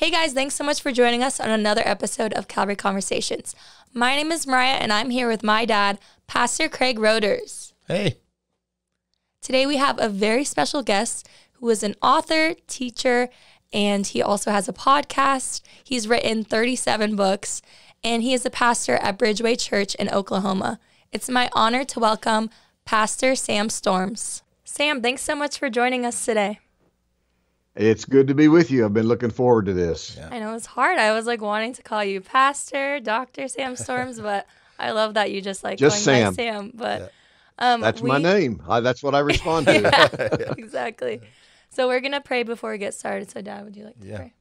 Hey guys, thanks so much for joining us on another episode of Calvary Conversations. My name is Moriah and I'm here with my dad, Pastor Craig Roters. Hey. Today we have a very special guest who is an author, teacher, and he also has a podcast. He's written 37 books and he is a pastor at Bridgeway Church in Oklahoma. It's my honor to welcome Pastor Sam Storms. Sam, thanks so much for joining us today. It's good to be with you. I've been looking forward to this. Yeah. I know it's hard. I was like wanting to call you Pastor, Doctor Sam Storms, but I love that you just like just Sam. Sam. But yeah. um, that's we, my name. I, that's what I respond to. yeah, exactly. So we're gonna pray before we get started. So, Dad, would you like to pray?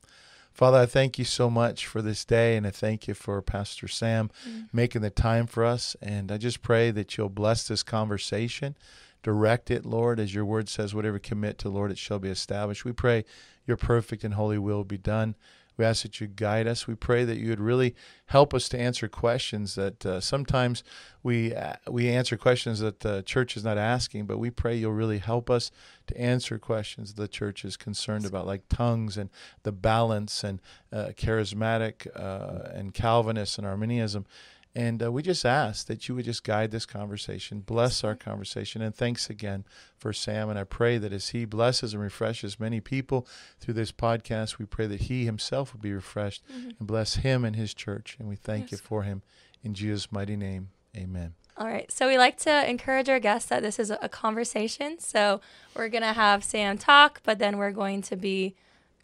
Father, I thank you so much for this day, and I thank you for Pastor Sam mm-hmm. making the time for us. And I just pray that you'll bless this conversation direct it, Lord, as your word says, whatever commit to, Lord, it shall be established. We pray your perfect and holy will be done. We ask that you guide us. We pray that you would really help us to answer questions that uh, sometimes we uh, we answer questions that the church is not asking, but we pray you'll really help us to answer questions the church is concerned about, like tongues and the balance and uh, charismatic uh, and Calvinist and Arminianism. And uh, we just ask that you would just guide this conversation, bless our conversation. And thanks again for Sam. And I pray that as he blesses and refreshes many people through this podcast, we pray that he himself would be refreshed mm-hmm. and bless him and his church. And we thank yes. you for him. In Jesus' mighty name, amen. All right. So we like to encourage our guests that this is a conversation. So we're going to have Sam talk, but then we're going to be,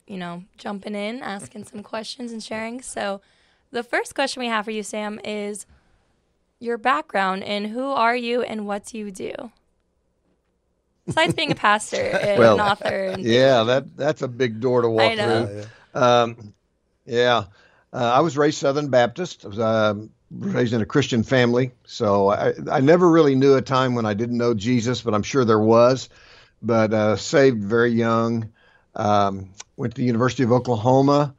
you know, jumping in, asking some questions and sharing. So, the first question we have for you, Sam, is your background and who are you and what do you do? Besides being a pastor and well, an author. And yeah, that that's a big door to walk through. Um, yeah, uh, I was raised Southern Baptist. I was uh, raised in a Christian family, so I, I never really knew a time when I didn't know Jesus, but I'm sure there was. But uh, saved very young. Um, went to the University of Oklahoma.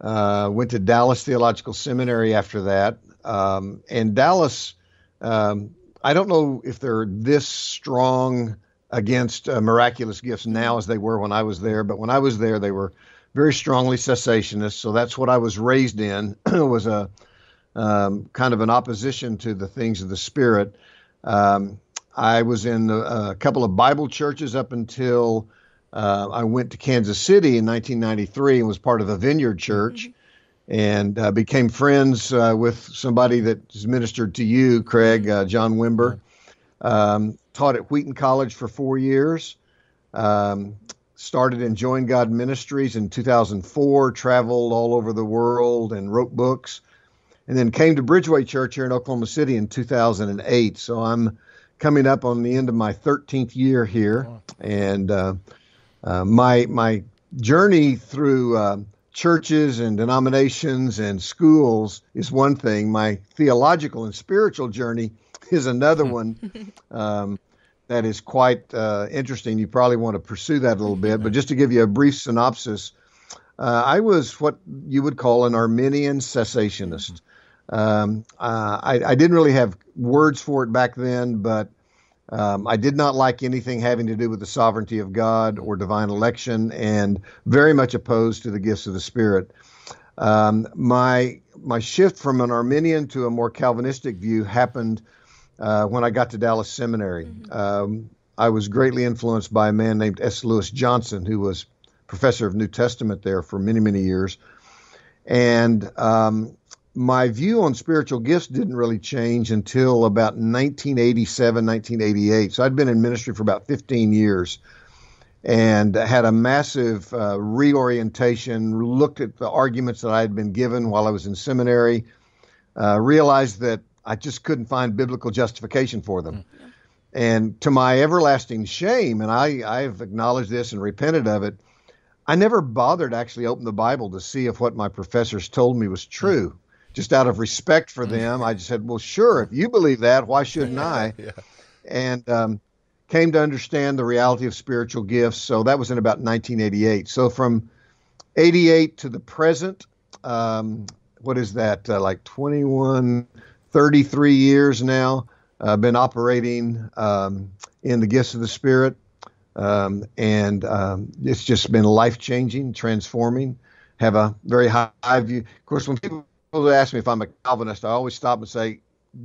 Uh, went to Dallas Theological Seminary after that. Um, and Dallas, um, I don't know if they're this strong against uh, miraculous gifts now as they were when I was there, but when I was there, they were very strongly cessationist. So that's what I was raised in was a um, kind of an opposition to the things of the Spirit. Um, I was in a, a, couple of Bible churches up until uh, I went to Kansas City in 1993 and was part of the Vineyard Church. Mm-hmm. And uh, became friends uh, with somebody that has ministered to you, Craig, uh, John Wimber. Um, taught at Wheaton College for four years. Um, started enjoying God Ministries in 2004, traveled all over the world and wrote books, and then came to Bridgeway Church here in Oklahoma City in 2008. So I'm coming up on the end of my 13th year here, and uh, uh, my my journey through uh, churches and denominations and schools is one thing. My theological and spiritual journey is another one um, that is quite uh, interesting. You probably want to pursue that a little bit, but just to give you a brief synopsis, uh, I was what you would call an Arminian cessationist. Um, uh, I, I, didn't really have words for it back then, but um, I did not like anything having to do with the sovereignty of God or divine election, and very much opposed to the gifts of the Spirit. Um, my my shift from an Arminian to a more Calvinistic view happened uh, when I got to Dallas Seminary. Mm-hmm. Um, I was greatly influenced by a man named S. Lewis Johnson, who was professor of New Testament there for many many years, and um, my view on spiritual gifts didn't really change until about 1987, 1988. So I'd been in ministry for about 15 years and had a massive uh, reorientation, looked at the arguments that I had been given while I was in seminary, uh, realized that I just couldn't find biblical justification for them. Mm-hmm. And to my everlasting shame, and I, I've acknowledged this and repented of it, I never bothered to actually open the Bible to see if what my professors told me was true. Mm-hmm just out of respect for mm-hmm. them, I just said, "Well, sure, if you believe that, why shouldn't I?" Yeah. And um, came to understand the reality of spiritual gifts. So that was in about 1988. So from 88 to the present, um, what is that? Uh, like 21, 33 years now. I've uh, been operating um, in the gifts of the Spirit, um, and um, it's just been life changing, transforming. have a very high view. Of course, when people ask me if I'm a Calvinist, I always stop and say,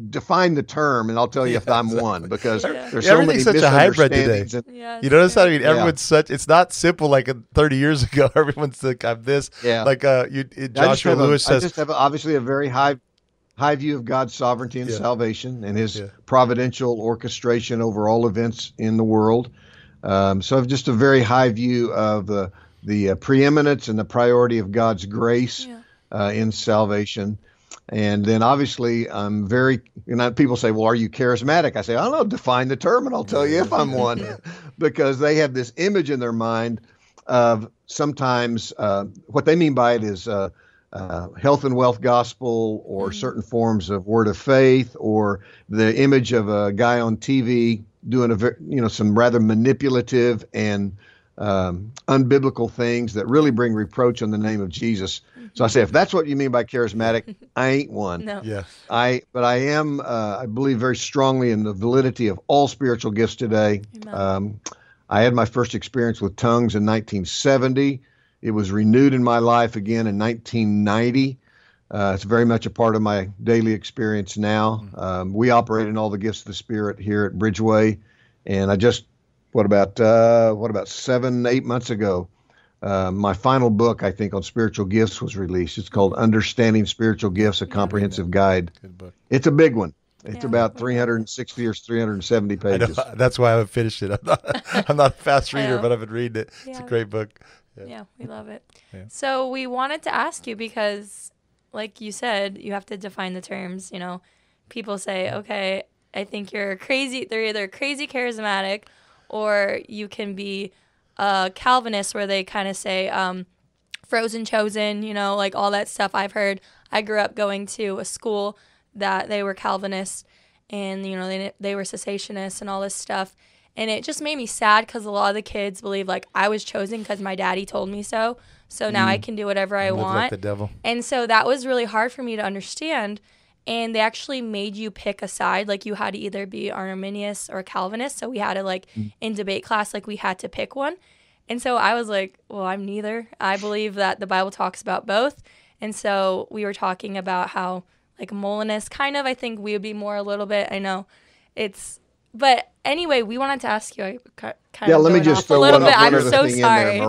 define the term and I'll tell you if I'm one because yeah. there's so many such a hybrid today. And, yeah, you notice how I mean everyone's yeah. such it's not simple like 30 years ago everyone's like I'm this yeah like uh you Joshua Lewis a, says I just have obviously a very high high view of God's sovereignty and salvation and his providential orchestration over all events in the world. Um, so I've just a very high view of the the uh, preeminence and the priority of God's grace uh, in salvation. And then obviously, I'm very, you know, people say, well, are you charismatic? I say, I don't know, define the term and I'll tell you if I'm one. because they have this image in their mind of sometimes uh, what they mean by it is uh, uh, health and wealth gospel or mm-hmm. certain forms of word of faith or the image of a guy on TV doing a, you know, some rather manipulative and um, unbiblical things that really bring reproach on the name of Jesus. So I say, if that's what you mean by charismatic, I ain't one. No. Yeah. I, but I am. Uh, I believe very strongly in the validity of all spiritual gifts today. Um, I had my first experience with tongues in 1970. It was renewed in my life again in 1990. Uh, it's very much a part of my daily experience now. Mm-hmm. Um, we operate in all the gifts of the Spirit here at Bridgeway, and I just what about uh, what about seven eight months ago? Uh, my final book i think on spiritual gifts was released. It's called understanding spiritual gifts a comprehensive guide. Good book. it's a big one. It's yeah. about 360 or 370 pages. That's why i haven't finished it. I'm not, I'm not a fast reader but i've been reading it. Yeah. it's a great book. Yeah. yeah we love it. So we wanted to ask you because like you said you have to define the terms you know. People say okay i think you're crazy they're either crazy charismatic or you can be a Calvinist where they kind of say um, frozen chosen, you know, like all that stuff I've heard. I grew up going to a school that they were Calvinists and, you know, they, they were cessationists and all this stuff. And it just made me sad because a lot of the kids believe like I was chosen because my daddy told me so. So now mm. I can do whatever I want. Like the devil. And so that was really hard for me to understand and they actually made you pick a side like you had to either be arminius or calvinist so we had to like mm. in debate class like we had to pick one. And so i was like well i'm neither. I believe that the bible talks about both. And so we were talking about how like Molinist kind of i think we would be more a little bit i know. It's but anyway we wanted to ask you I kind yeah let me just throw a little bit. I'm so sorry.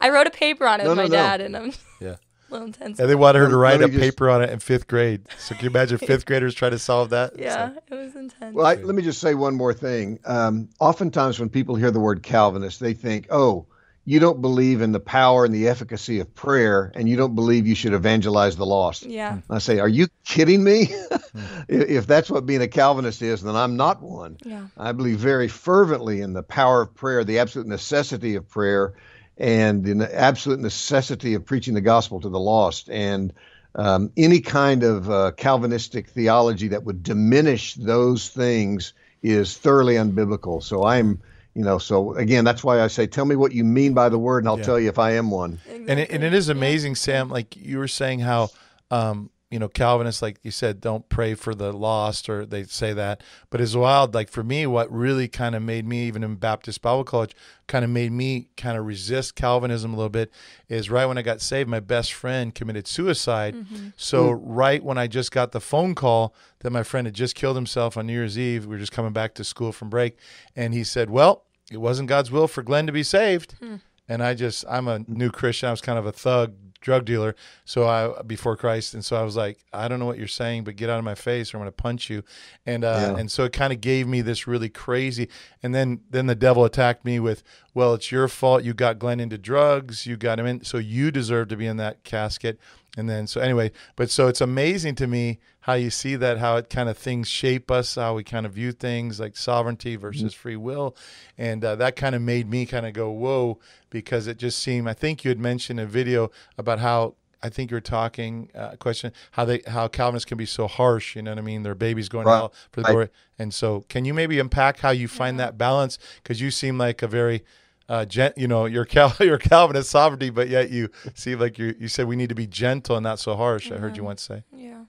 I wrote a paper on it no, with no, my no. dad and i'm yeah little intense. And they wanted her to write a just, paper on it in fifth grade. So can you imagine fifth graders trying to solve that? Yeah, so. it was intense. Well, I, let me just say one more thing. Um, oftentimes, when people hear the word Calvinist, they think, "Oh, you don't believe in the power and the efficacy of prayer, and you don't believe you should evangelize the lost." Yeah. I say, "Are you kidding me? if that's what being a Calvinist is, then I'm not one." Yeah. I believe very fervently in the power of prayer, the absolute necessity of prayer and the absolute necessity of preaching the gospel to the lost. And um, any kind of uh, Calvinistic theology that would diminish those things is thoroughly unbiblical. So I'm, you know, so again, that's why I say, tell me what you mean by the word, and I'll yeah. tell you if I am one. Exactly. And it, and it is amazing, Sam. Like you were saying, how um, you know, Calvinists, like you said, don't pray for the lost, or they say that. But it's wild. Like for me, what really kind of made me, even in Baptist Bible College, kind of made me kind of resist Calvinism a little bit is right when I got saved, my best friend committed suicide. Mm-hmm. So, mm. right when I just got the phone call that my friend had just killed himself on New Year's Eve, we were just coming back to school from break, and he said, Well, it wasn't God's will for Glenn to be saved. Mm. And I just, I'm a new Christian. I was kind of a thug drug dealer. So I before Christ, and so I was like, I don't know what you're saying, but get out of my face, or I'm going to punch you. And uh, yeah. and so it kind of gave me this really crazy. And then then the devil attacked me with, well, it's your fault. You got Glenn into drugs. You got him in, so you deserve to be in that casket. And then so anyway, but so it's amazing to me how you see that how it kind of things shape us, how we kind of view things like sovereignty versus mm-hmm. free will, and uh, that kind of made me kind of go whoa because it just seemed. I think you had mentioned a video about how I think you're talking uh, question how they how Calvinists can be so harsh. You know what I mean? Their babies going right. out for the door, and so can you maybe unpack how you find that balance? Because you seem like a very uh, gent, you know, you're Cal, you're Calvinist sovereignty, but yet you see, like you you said we need to be gentle and not so harsh. Mm-hmm. I heard you once say. Yeah.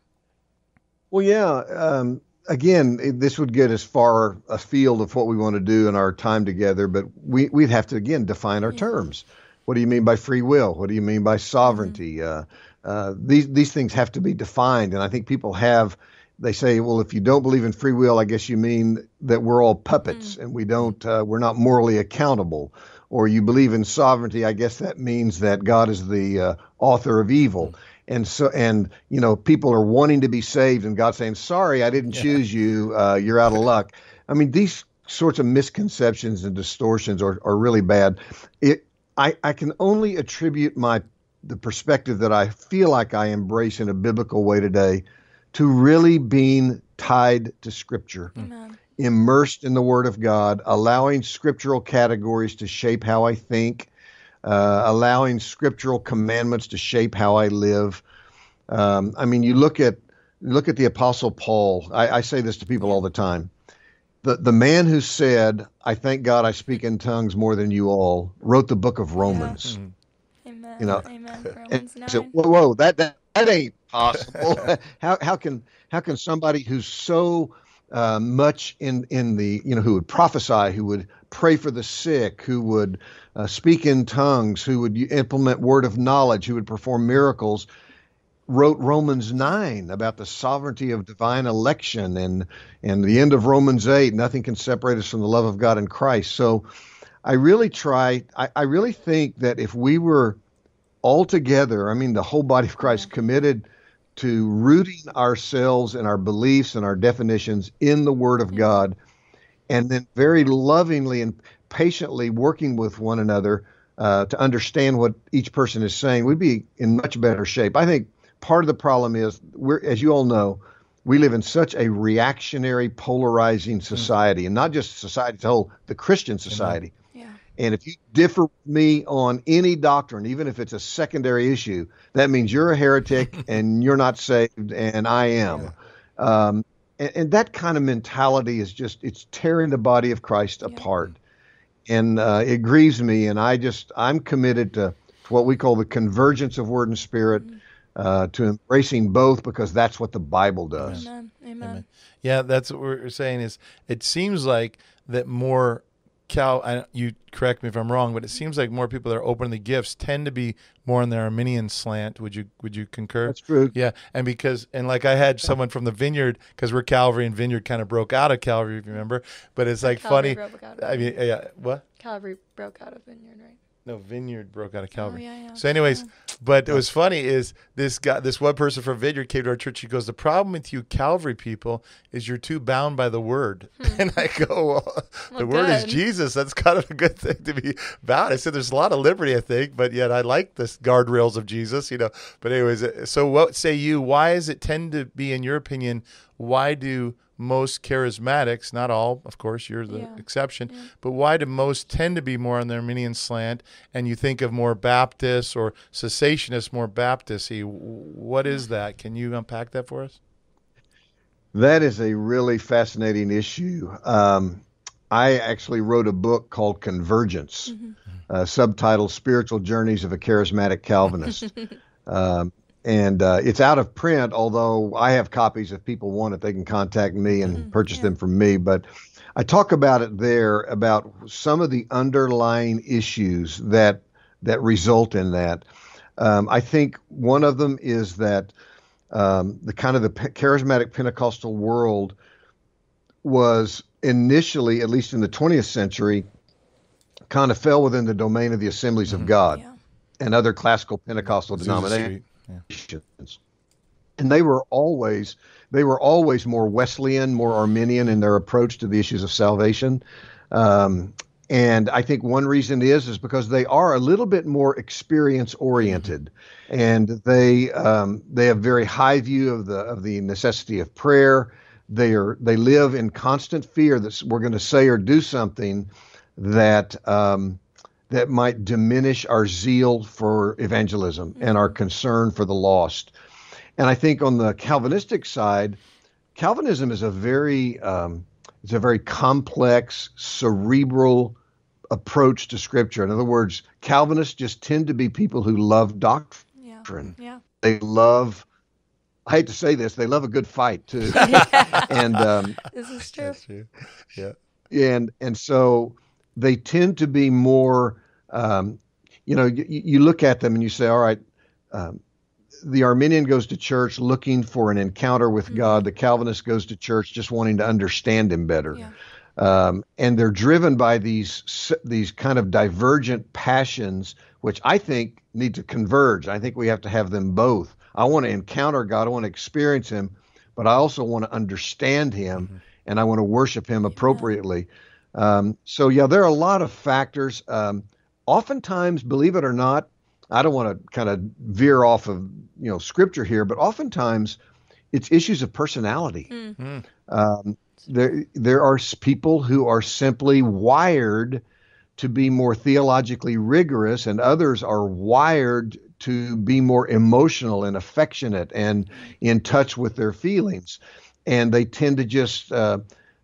Well, yeah. Um, again, it, this would get as far afield of what we want to do in our time together, but we we'd have to again define our yeah. terms. what do you mean by free will? What do you mean by sovereignty? Mm-hmm. Uh, uh, these these things have to be defined, and I think people have. They say, well, if you don't believe in free will, I guess you mean that we're all puppets mm-hmm. and we don't, uh, we're not morally accountable. Or you believe in sovereignty, I guess that means that God is the uh, author of evil. Mm-hmm and so and you know people are wanting to be saved and god saying sorry i didn't yeah. choose you uh, you're out of luck i mean these sorts of misconceptions and distortions are, are really bad it I, I can only attribute my the perspective that I feel like I embrace in a biblical way today to really being tied to Scripture, Amen. immersed in the Word of God, allowing scriptural categories to shape how I think, uh, allowing scriptural commandments to shape how I live. Um, I mean, you look at look at the Apostle Paul. I, I say this to people all the time the, the man who said, I thank God I speak in tongues more than you all, wrote the book of Romans. Yeah. Amen. You know, Amen. Romans 9. whoa, whoa, that, that, that ain't possible. how, how can, how can somebody who's so uh, much in, in the, you know, who would prophesy, who would pray for the sick, who would uh, speak in tongues, who would implement word of knowledge, who would perform miracles, wrote Romans 9 about the sovereignty of divine election and and the end of Romans 8 nothing can separate us from the love of God in Christ so I really try I, I really think that if we were all together I mean the whole body of Christ committed to rooting ourselves and our beliefs and our definitions in the word of God and then very lovingly and patiently working with one another uh, to understand what each person is saying, we'd be in much better shape. I think part of the problem is we're, as you all know, we live in such a reactionary, polarizing mm. society, and not just society as a whole, the Christian society. Yeah. And if you differ with me on any doctrine, even if it's a secondary issue, that means you're a heretic and you're not saved, and I am. Yeah. Um, and, and, that kind of mentality is just it's tearing the body of Christ yeah. apart, and uh, it grieves me. And I just I'm committed to, to what we call the convergence of word and spirit. Mm uh, to embracing both because that's what the Bible does. Amen. Amen. Amen. Yeah, that's what we're saying. Is it seems like that more Cal, I, you correct me if I'm wrong, but it seems like more people that are open to the gifts tend to be more on the Arminian slant. Would you would you concur? That's true. Yeah, and because and like I had someone from the Vineyard because we're Calvary and Vineyard kind of broke out of Calvary, if you remember. But it's like Calvary funny. I mean, yeah, what? Calvary broke out of Vineyard, right? No, Vineyard broke out of oh, Calvary. Oh, yeah, yeah. So, anyways, yeah. but it was funny is this guy, this one person from Vineyard came to our church. He goes, "The problem with you Calvary people is you're too bound by the word." Hmm. And I go, well, well, "The word is Jesus. That's kind of a good thing to be bound." I said, "There's a lot of liberty, I think, but yet I like the guardrails of Jesus, you know." But anyways, uh, so what say you? Why does it tend to be, in your opinion, why do most charismatics, not all, of course, you're the yeah. exception, yeah. but why do most tend to be more on the Arminian slant and you think of more Baptists or cessationists more Baptisty? What is that? Can you unpack that for us? That is a really fascinating issue. Um, I actually wrote a book called Convergence, mm-hmm. uh, subtitled Spiritual Journeys of a Charismatic Calvinist. um, and uh, it's out of print. Although I have copies, if people want it, they can contact me and mm-hmm. purchase yeah. them from me. But I talk about it there about some of the underlying issues that that result in that. Um, I think one of them is that um, the kind of the charismatic Pentecostal world was initially, at least in the 20th century, kind of fell within the domain of the Assemblies mm-hmm. of God yeah. and other classical Pentecostal denominations yeah. And they were always they were always more Wesleyan, more Arminian in their approach to the issues of salvation. Um, and I think one reason is is because they are a little bit more experience oriented, and they um, they have very high view of the of the necessity of prayer. They are they live in constant fear that we're going to say or do something that um, that might diminish our zeal for evangelism mm-hmm. and our concern for the lost. And I think on the Calvinistic side, Calvinism is a very um, it's a very complex, cerebral approach to Scripture. In other words, Calvinists just tend to be people who love doctrine. Yeah. yeah. They love. I hate to say this, they love a good fight too. and um, this is true. true. Yeah. And and so they tend to be more. Um, you know, you, you look at them and you say, all right, um, the Arminian goes to church looking for an encounter with mm-hmm. God. The Calvinist goes to church just wanting to understand Him better. Yeah. Um, and they're driven by these these kind of divergent passions, which I think need to converge. I think we have to have them both. I want to encounter God. I want to experience Him, but I also want to understand Him, mm-hmm. and I want to worship Him appropriately. Um, so yeah, there are a lot of factors. Um, oftentimes, believe it or not, I don't want to kind of veer off of you know scripture here, but oftentimes it's issues of personality. Mm. Um, there there are people who are simply wired to be more theologically rigorous, and others are wired to be more emotional and affectionate and in touch with their feelings, and they tend to just uh,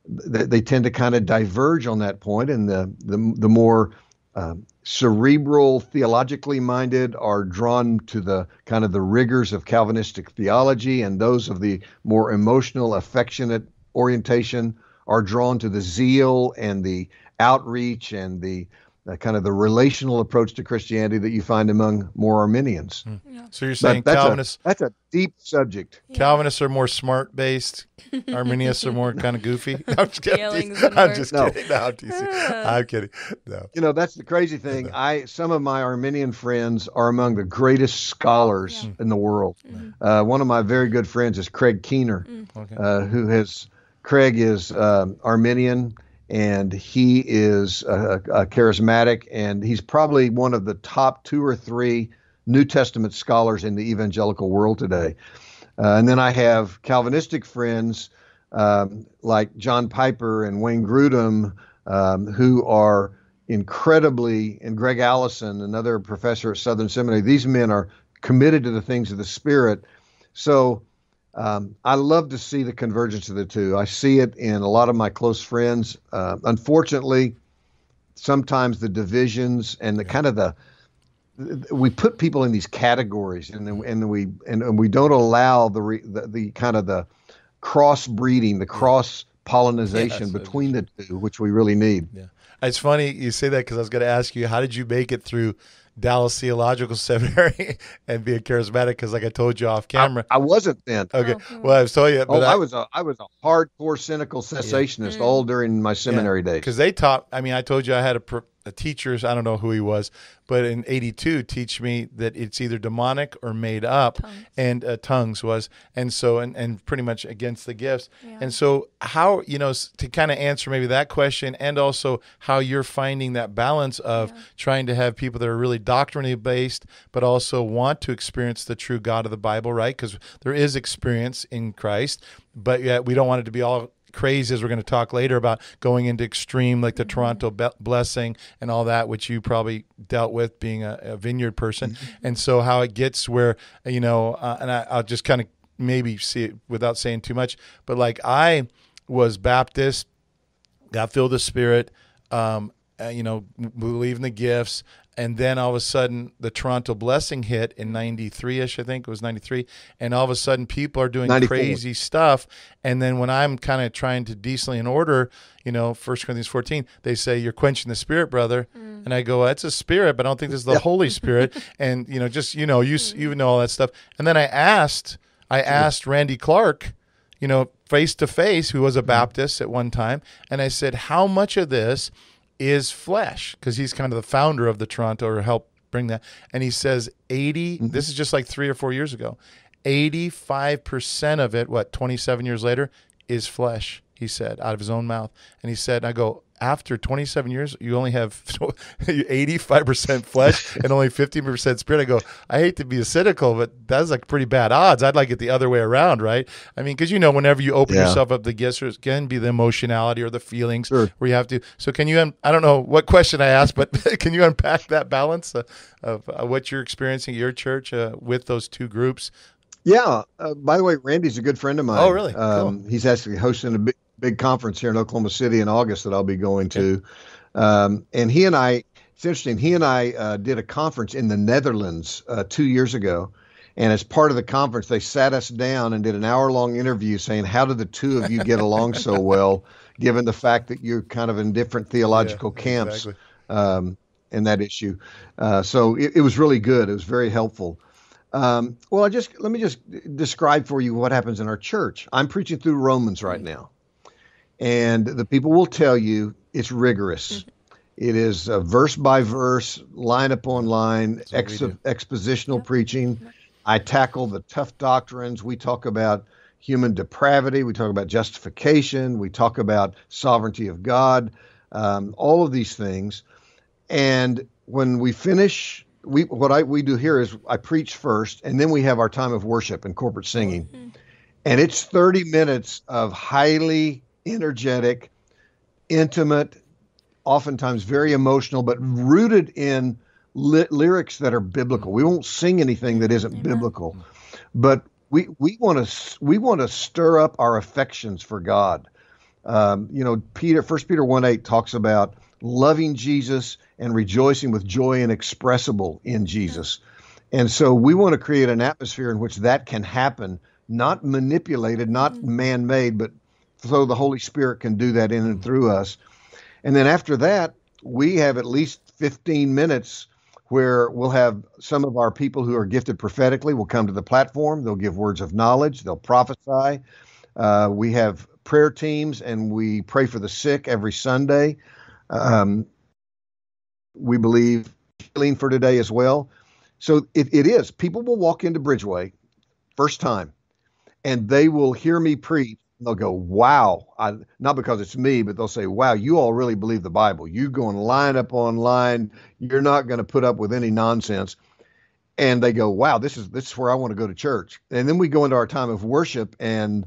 they, they, tend to kind of diverge on that point, and the the the more um, cerebral, theologically minded are drawn to the kind of the rigors of Calvinistic theology, and those of the more emotional, affectionate orientation are drawn to the zeal and the outreach and the uh, kind of the relational approach to Christianity that you find among more Arminians. Mm. Yeah. So you're saying that's Calvinists? A, that's a deep subject. Yeah. Calvinists are more smart based. Arminians are more kind of goofy. I'm just kidding. I'm just no. kidding. No, I'm, I'm kidding. No. You know that's the crazy thing. No. I some of my Arminian friends are among the greatest scholars yeah. in the world. Mm-hmm. Uh, one of my very good friends is Craig Keener, mm. okay. uh, who has Craig is um, Arminian and he is a, charismatic, and he's probably one of the top two or three New Testament scholars in the evangelical world today. Uh, and then I have Calvinistic friends um, like John Piper and Wayne Grudem, um, who are incredibly, and Gregg Allison, another professor at Southern Seminary. These men are committed to the things of the Spirit. So um, I love to see the convergence of the two. I see it in a lot of my close friends. Uh, unfortunately, sometimes the divisions and the kind of the we put people in these categories and then, and we and, and we don't allow the, re, the, the kind of the cross breeding, the cross pollination yes, between the two, which we really need. Yeah, it's funny you say that because I was going to ask you, how did you make it through Dallas Theological Seminary and be a charismatic because, like I told you off camera, I, I wasn't then. Okay, oh, well I was telling you, oh, I, I, was a I was a hardcore cynical cessationist yeah. all during my seminary yeah. days. Because they taught. I mean, I told you I had a the teachers, I don't know who he was, but in 82 teach me that it's either demonic or made up tongues. and uh, tongues was. And so, and, and pretty much against the gifts. Yeah. And so how, you know, to kind of answer maybe that question and also how you're finding that balance of yeah. trying to have people that are really doctrinally based, but also want to experience the true God of the Bible, right? Because there is experience in Christ, but yet we don't want it to be all crazy as we're going to talk later about going into extreme like the mm-hmm. Toronto blessing and all that which you probably dealt with being a, a vineyard person mm-hmm. and so how it gets where you know uh, and I, I'll just kind of maybe see it without saying too much but like I was Baptist got filled with spirit um, uh, you know believe in the gifts and then all of a sudden the Toronto Blessing hit in 93ish I think it was 93 and all of a sudden people are doing 94. crazy stuff and then when I'm kind of trying to decently in order you know 1 Corinthians 14 they say you're quenching the spirit brother mm. and I go well, it's a spirit but I don't think this is the Holy Spirit and you know just you know you mm. you know all that stuff and then I asked I asked Randy Clark you know face to face who was a mm. Baptist at one time and I said how much of this is flesh because he's kind of the founder of the Toronto or helped bring that. And he says 80, mm-hmm. this is just like three or four years ago, 85% of it, what, 27 years later, is flesh, he said out of his own mouth. And he said, I go, after 27 years, you only have 85% flesh and only 15% spirit. I go, I hate to be a cynical, but that's like pretty bad odds. I'd like it the other way around, right? I mean, because you know, whenever you open yeah. yourself up, the gifts can be the emotionality or the feelings sure. where you have to. So, can you, I don't know what question I asked, but can you unpack that balance of, of uh, what you're experiencing at your church uh, with those two groups? Yeah. Uh, by the way, Randy's a good friend of mine. Oh, really? Um, cool. He's actually hosting a big big conference here in Oklahoma City in August that I'll be going to. Um, and he and I, it's interesting, he and I uh, did a conference in the Netherlands uh, two years ago. And as part of the conference, they sat us down and did an hour long interview saying, How did the two of you get along so well, given the fact that you're kind of in different theological yeah, camps? Exactly. Um, in that issue. Uh, so it, it, was really good. It was very helpful. Um, well, I just let me just describe for you what happens in our church. I'm preaching through Romans right now, and the people will tell you it's rigorous. It is verse by verse, line upon line, ex- expositional preaching. I tackle the tough doctrines. We talk about human depravity. We talk about justification. We talk about sovereignty of God. Um, all of these things. And when we finish, we what I we do here is I preach first, and then we have our time of worship and corporate singing, mm-hmm. and it's thirty minutes of highly energetic, intimate, oftentimes very emotional, but rooted in li- lyrics that are biblical. We won't sing anything that isn't Amen. biblical, but we we want to we want to stir up our affections for God. Um, you know, Peter, First Peter one eight talks about loving Jesus and rejoicing with joy inexpressible in Jesus. And so we want to create an atmosphere in which that can happen, not manipulated, not mm-hmm. man made, but so the Holy Spirit can do that in and through us. And then after that, we have at least 15 minutes where we'll have some of our people who are gifted prophetically will come to the platform. They'll give words of knowledge, they'll prophesy. Uh, we have prayer teams and we pray for the sick every Sunday. Um, we believe healing for today as well. So it, it is. People will walk into Bridgeway first time and they will hear me preach. They'll go, wow. I, not because it's me, but they'll say, wow, you all really believe the Bible. You go and line up online. You're not going to put up with any nonsense. And they go, wow, this is this is where I want to go to church. And then we go into our time of worship and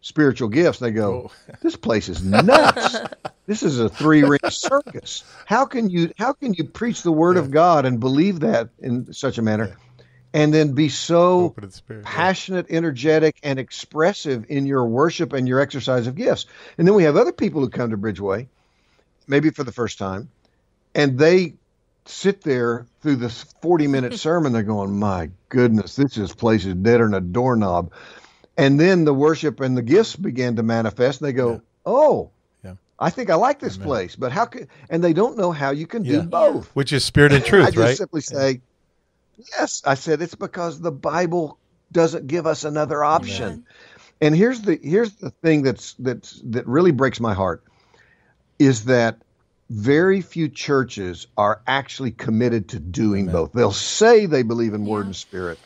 spiritual gifts. They go, oh. this place is nuts. this is a three ring circus. How can you how can you preach the word yeah. of God and believe that in such a manner? Yeah. And then be so spirit, passionate, yeah. energetic, and expressive in your worship and your exercise of gifts. And then we have other people who come to Bridgeway, maybe for the first time, and they sit there through this 40 minute sermon. They're going, My goodness, this is place is deader than a doorknob. And then the worship and the gifts began to manifest. And they go, Oh, I think I like this Amen. place, but how can? And they don't know how you can yeah. do both. Which is spirit and truth, I just right? Simply say, yes. I said it's because the Bible doesn't give us another option. And here's the here's the thing that's that's that really breaks my heart is that very few churches are actually committed to doing Amen. both. They'll say they believe in yeah. word and spirit,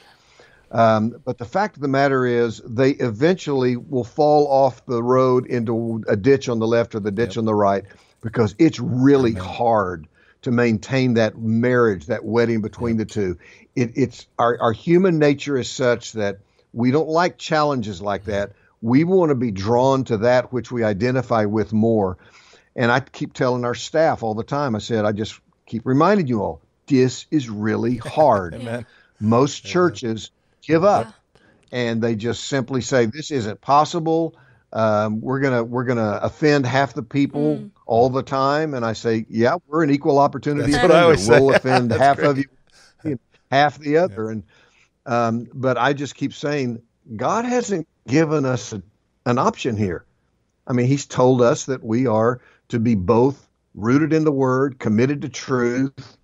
um, but the fact of the matter is, they eventually will fall off the road into a ditch on the left or the ditch yep. on the right because it's really Amen. hard to maintain that marriage, that wedding between yep. the two. It, it's our, our human nature is such that we don't like challenges like that. We want to be drawn to that which we identify with more. And I keep telling our staff all the time, I said, I just keep reminding you all, this is really hard. Most churches give up, yeah. and they just simply say this isn't possible. Um, we're gonna we're gonna offend half the people mm. all the time, and I say, yeah, we're an equal opportunity. That's what I always we'll offend half great. of you, half the other, yeah. and um, but I just keep saying God hasn't given us a, an option here. I mean, He's told us that we are to be both rooted in the Word, committed to truth,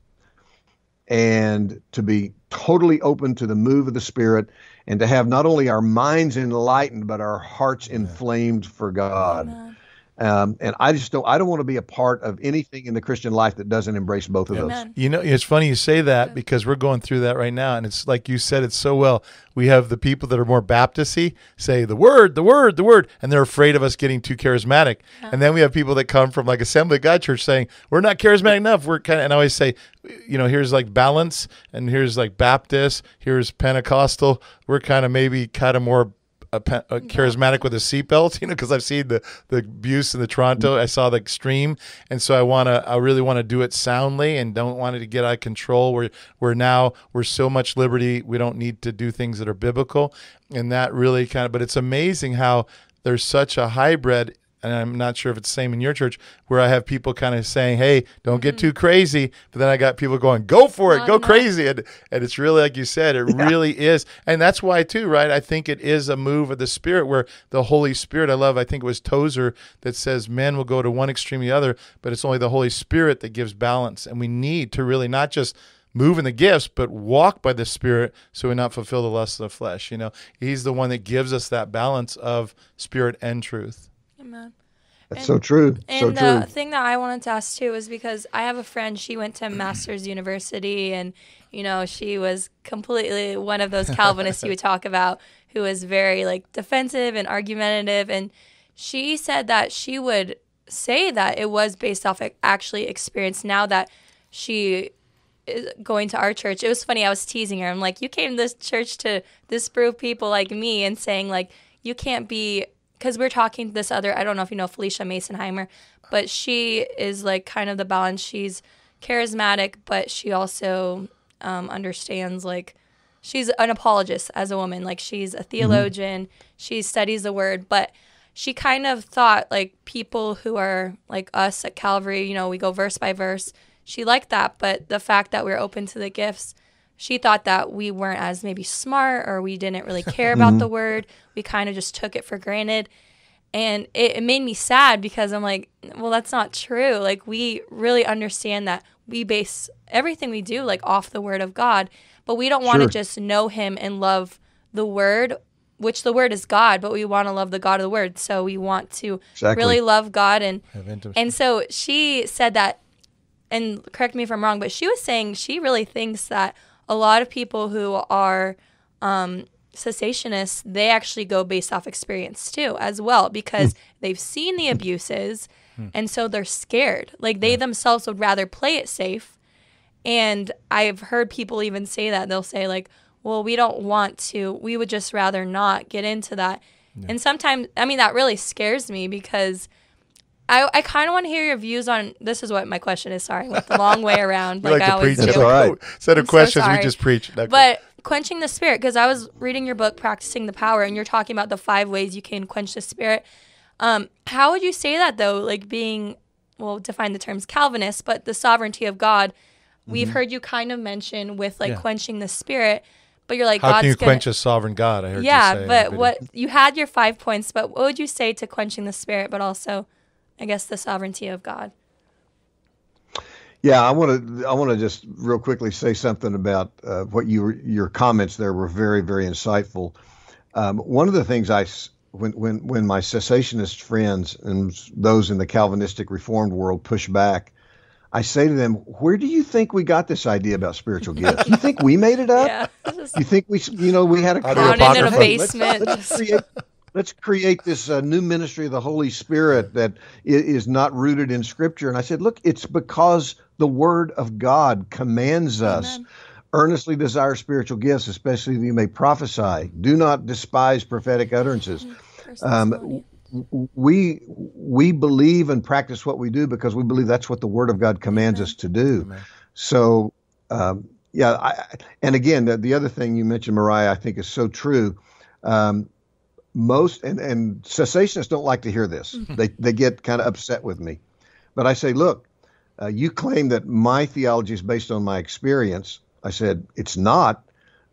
and to be totally open to the move of the Spirit and to have not only our minds enlightened, but our hearts inflamed for God. Amen. Um, and I just don't I don't want to be a part of anything in the Christian life that doesn't embrace both of Amen. those. You know, it's funny you say that because we're going through that right now, and it's like you said it so well. We have the people that are more Baptisty say the word, the word, the word, and they're afraid of us getting too charismatic. Yeah. And then we have people that come from like Assembly of God Church saying we're not charismatic enough. We're kind of, and I always say, you know, here's like balance, and here's like Baptist, here's Pentecostal. We're kind of maybe kind of more a, a charismatic with a seatbelt, you know, because I've seen the the abuse in the Toronto. I saw the extreme, and so I want to. I really want to do it soundly and don't want it to get out of control. We're we're now we're so much liberty. We don't need to do things that are biblical, and that really kind of. But it's amazing how there's such a hybrid and I'm not sure if it's the same in your church, where I have people kind of saying, "Hey, don't get mm-hmm. too crazy," but then I got people going, "Go for it, go crazy," and and it's really like you said, it yeah. really is, and that's why too, right? I think it is a move of the Spirit where the Holy Spirit. I love. I think it was Tozer that says men will go to one extreme or the other, but it's only the Holy Spirit that gives balance, and we need to really not just move in the gifts, but walk by the Spirit so we not fulfill the lusts of the flesh. You know, He's the one that gives us that balance of spirit and truth. That's and, so true. And so the true. thing that I wanted to ask too is because I have a friend, she went to Masters University, and, you know, she was completely one of those Calvinists you would talk about who was very, like, defensive and argumentative. And she said that she would say that it was based off actually experience now that she is going to our church. It was funny. I was teasing her. I'm like, you came to this church to disprove people like me and saying like you can't be because we're talking to this other. I don't know if you know Phylicia Masonheimer, but she is like kind of the balance. She's charismatic, but she also um, understands like she's an apologist as a woman. Like she's a mm-hmm. theologian. Mm-hmm. She studies the word, but she kind of thought like people who are like us at Calvary, you know, we go verse by verse she liked that, but the fact that we are open to the gifts, she thought that we weren't as maybe smart or we didn't really care about mm-hmm. the word. We kind of just took it for granted. And it, it made me sad because I'm like, well, that's not true. Like, we really understand that we base everything we do like off the word of God, but we don't want to sure. just know him and love the word which the word is God, but we want to love the God of the word. So we want to exactly. really love God and and so she said that and correct me if I'm wrong, but she was saying she really thinks that a lot of people who are um, cessationists, they actually go based off experience too, as well, because mm. they've seen the abuses mm. and so they're scared. Like they yeah. themselves would rather play it safe. And I've heard people even say that. They'll say, like, well, we don't want to, we would just rather not get into that. Yeah. And sometimes, I mean, that really scares me because I, I kind of want to hear your views on this. Is what my question is. Sorry, went the long way around. like, like I always preach. do. all right. Set of questions so we just preach. But quenching the spirit, because I was reading your book, practicing the power, and you're talking about the five ways you can quench the spirit. Um, how would you say that though? Like being, well, define the terms Calvinist, but the sovereignty of God. We've mm-hmm. heard you kind of mention with like yeah. quenching the spirit but you're like how God's can you gonna, quench a sovereign God? I heard yeah, but what you had your five points, but what would you say to quenching the spirit, but also I guess the sovereignty of God. Yeah, I want to I want to just real quickly say something about uh, what you your comments there were very very insightful. Um, one of the things I when when when my cessationist friends and those in the Calvinistic Reformed world push back, I say to them, "Where do you think we got this idea about spiritual gifts? You think we made it up? Yeah, you think we you know we had a down in a basement? Let's, let's create, let's create this uh, new ministry of the Holy Spirit that is not rooted in Scripture. And I said, look, it's because the Word of God commands us. Amen. Earnestly desire spiritual gifts, especially that you may prophesy. Do not despise prophetic utterances. Um, we we believe and practice what we do because we believe that's what the Word of God commands Amen. us to do. Amen. So, um, yeah, I, and again, the, the, other thing you mentioned, Moriah, I think is so true. Um, most and, and cessationists don't like to hear this. Mm-hmm. They they get kind of upset with me, but I say, look, uh, you claim that my theology is based on my experience. I said it's not,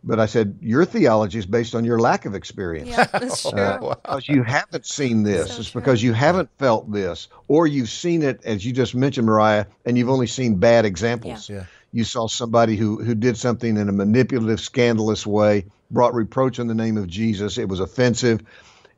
but I said your theology is based on your lack of experience. Yeah, that's uh, true. Uh, because you haven't seen this. So it's true. because you haven't felt this, or you've seen it, as you just mentioned, Moriah, and you've only seen bad examples. Yeah. yeah. You saw somebody who who did something in a manipulative, scandalous way, brought reproach in the name of Jesus. It was offensive.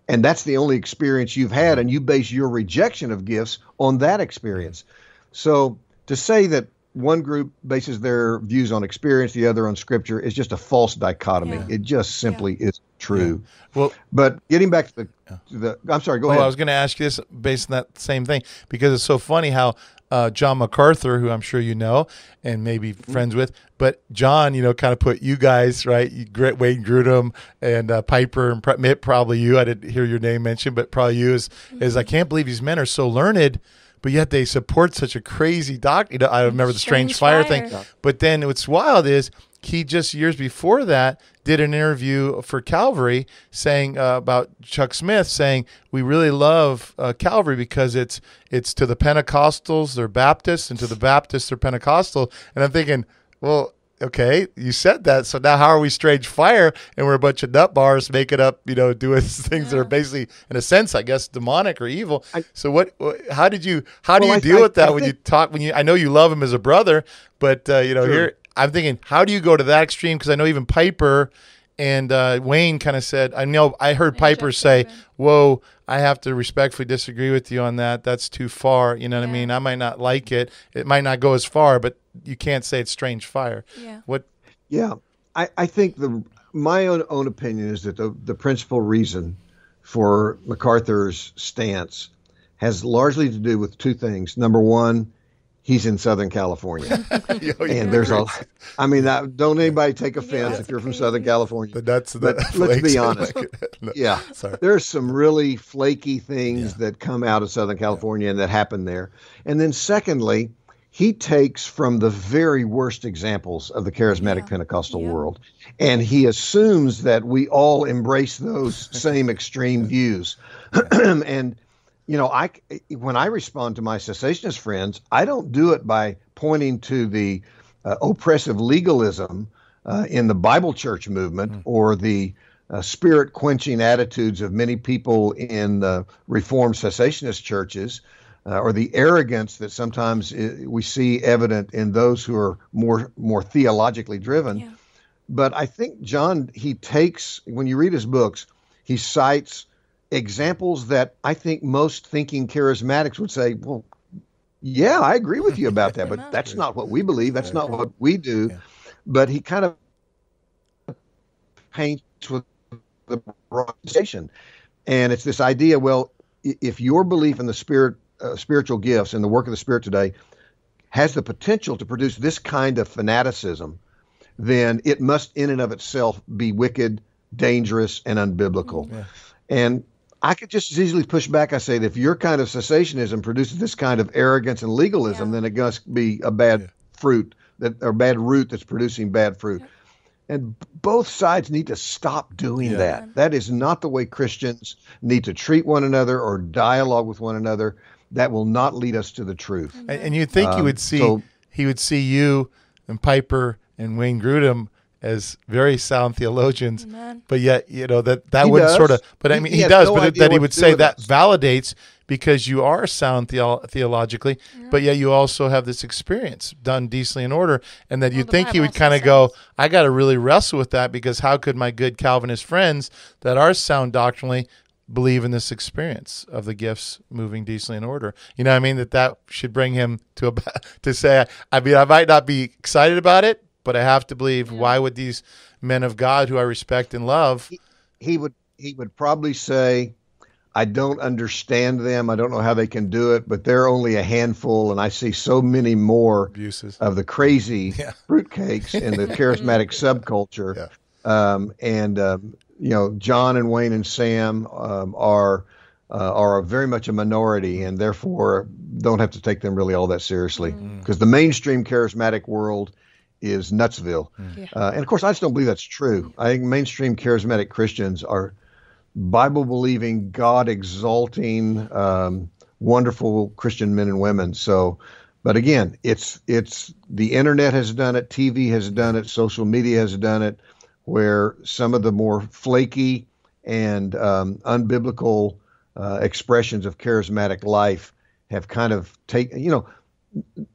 And that's the only experience you've had, and you base your rejection of gifts on that experience. So to say that one group bases their views on experience, the other on scripture, is just a false dichotomy. Yeah. It just simply yeah. is true. Yeah. Well, but getting back to the, to the I'm sorry, go oh, ahead. I was going to ask you this based on that same thing because it's so funny how uh, John MacArthur, who I'm sure you know and maybe mm-hmm. friends with. But John, you know, kind of put you guys right, Wayne Grudem and uh, Piper, and probably you. I didn't hear your name mentioned, but probably you is mm-hmm. is I can't believe these men are so learned. But yet they support such a crazy doc. You know, I remember the strange, strange fire, fire, thing. But then what's wild is he just years before that did an interview for Calvary saying uh, about Chuck Smith saying we really love uh, Calvary because it's it's to the Pentecostals they're Baptists and to the Baptists they're Pentecostal and I'm thinking well okay, you said that. So now how are we strange fire and we're a bunch of nut bars making up, you know, doing things yeah. that are basically, in a sense, I guess, demonic or evil. I, so what, how did you, how do you I, deal I, with that when you talk, when you, I know you love him as a brother, but, uh, you know, sure. here, I'm thinking, how do you go to that extreme? Because I know even Piper and uh, Wayne kind of said, I know I heard Piper say, "Whoa, I have to respectfully disagree with you on that. That's too far." You know what yeah. I mean? I might not like it. It might not go as far, but you can't say it's strange fire. Yeah. What? Yeah, I, I think the my own own opinion is that the the principal reason for MacArthur's stance has largely to do with two things. Number one, he's in Southern California, oh, and there's a. I mean, don't anybody take offense yeah, if you're from Southern California. But that's the but let's be honest. no, yeah, sorry. there's some really flaky things yeah. that come out of Southern California yeah. and that happen there. And then secondly, he takes from the very worst examples of the charismatic Pentecostal world, and he assumes that we all embrace those same extreme views, and you know, I when I respond to my cessationist friends, I don't do it by pointing to the uh, oppressive legalism uh, in the Bible Church movement mm. or the uh, spirit quenching attitudes of many people in the Reformed cessationist churches. Uh, or the arrogance that sometimes uh, we see evident in those who are more more theologically driven. Yeah. But I think John he takes when you read his books, he cites examples that I think most thinking charismatics would say, well, yeah, I agree with you about that, but that's not what we believe. That's not what we do. Yeah. But he kind of paints with the station. And it's this idea, well, if your belief in the spirit, uh, spiritual gifts and the work of the spirit today has the potential to produce this kind of fanaticism, then it must in and of itself be wicked, dangerous, and unbiblical. Yeah. And I could just as easily push back. I say that if your kind of cessationism produces this kind of arrogance and legalism, yeah. then it must be a bad yeah. fruit that or bad root that's producing bad fruit. Yeah. And both sides need to stop doing that. That is not the way Christians need to treat one another or dialogue with one another. That will not lead us to the truth. And, and you think um, he would see so, he would see you and Piper and Wayne Grudem as very sound theologians, Amen. but yet you know that that would sort of. But I mean, he, he, he does, no but that he would say that us. validates because you are sound theo- theologically, yeah. but yet you also have this experience done decently in order, and that well, you think he would kind of go, "I got to really wrestle with that because how could my good Calvinist friends that are sound doctrinally believe in this experience of the gifts moving decently in order. You know, I mean that that should bring him to a to say. I mean, I might not be excited about it, but I have to believe yeah. why would these men of God who I respect and love he, he, would he would probably say I don't understand them. I don't know how they can do it, but they're only a handful, and I see so many more abuses of the crazy yeah. fruitcakes in the charismatic subculture. Yeah. Um, and um, you know, John and Wayne and Sam um, are uh, are very much a minority, and therefore don't have to take them really all that seriously because mm. the mainstream charismatic world is Nutsville. Hmm. Yeah. Uh, and of course, I just don't believe that's true. I think mainstream charismatic Christians are Bible believing, God exalting, um, wonderful Christian men and women. So, but again, it's it's the internet has done it, TV has done it, social media has done it, where some of the more flaky and um, unbiblical uh, expressions of charismatic life have kind of taken. You know,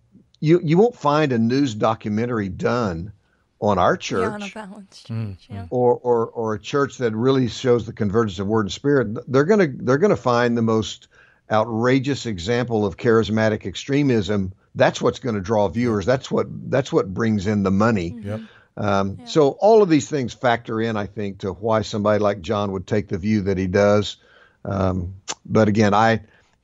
you you won't find a news documentary done on our church, yeah, on a balanced church, mm, yeah. or, or or a church that really shows the convergence of word and spirit. They're gonna they're gonna find the most outrageous example of charismatic extremism. That's what's going to draw viewers. That's what that's what brings in the money. Mm-hmm. Yep. Um, yeah. So all of these things factor in, I think, to why somebody like John would take the view that he does. Um, but again, I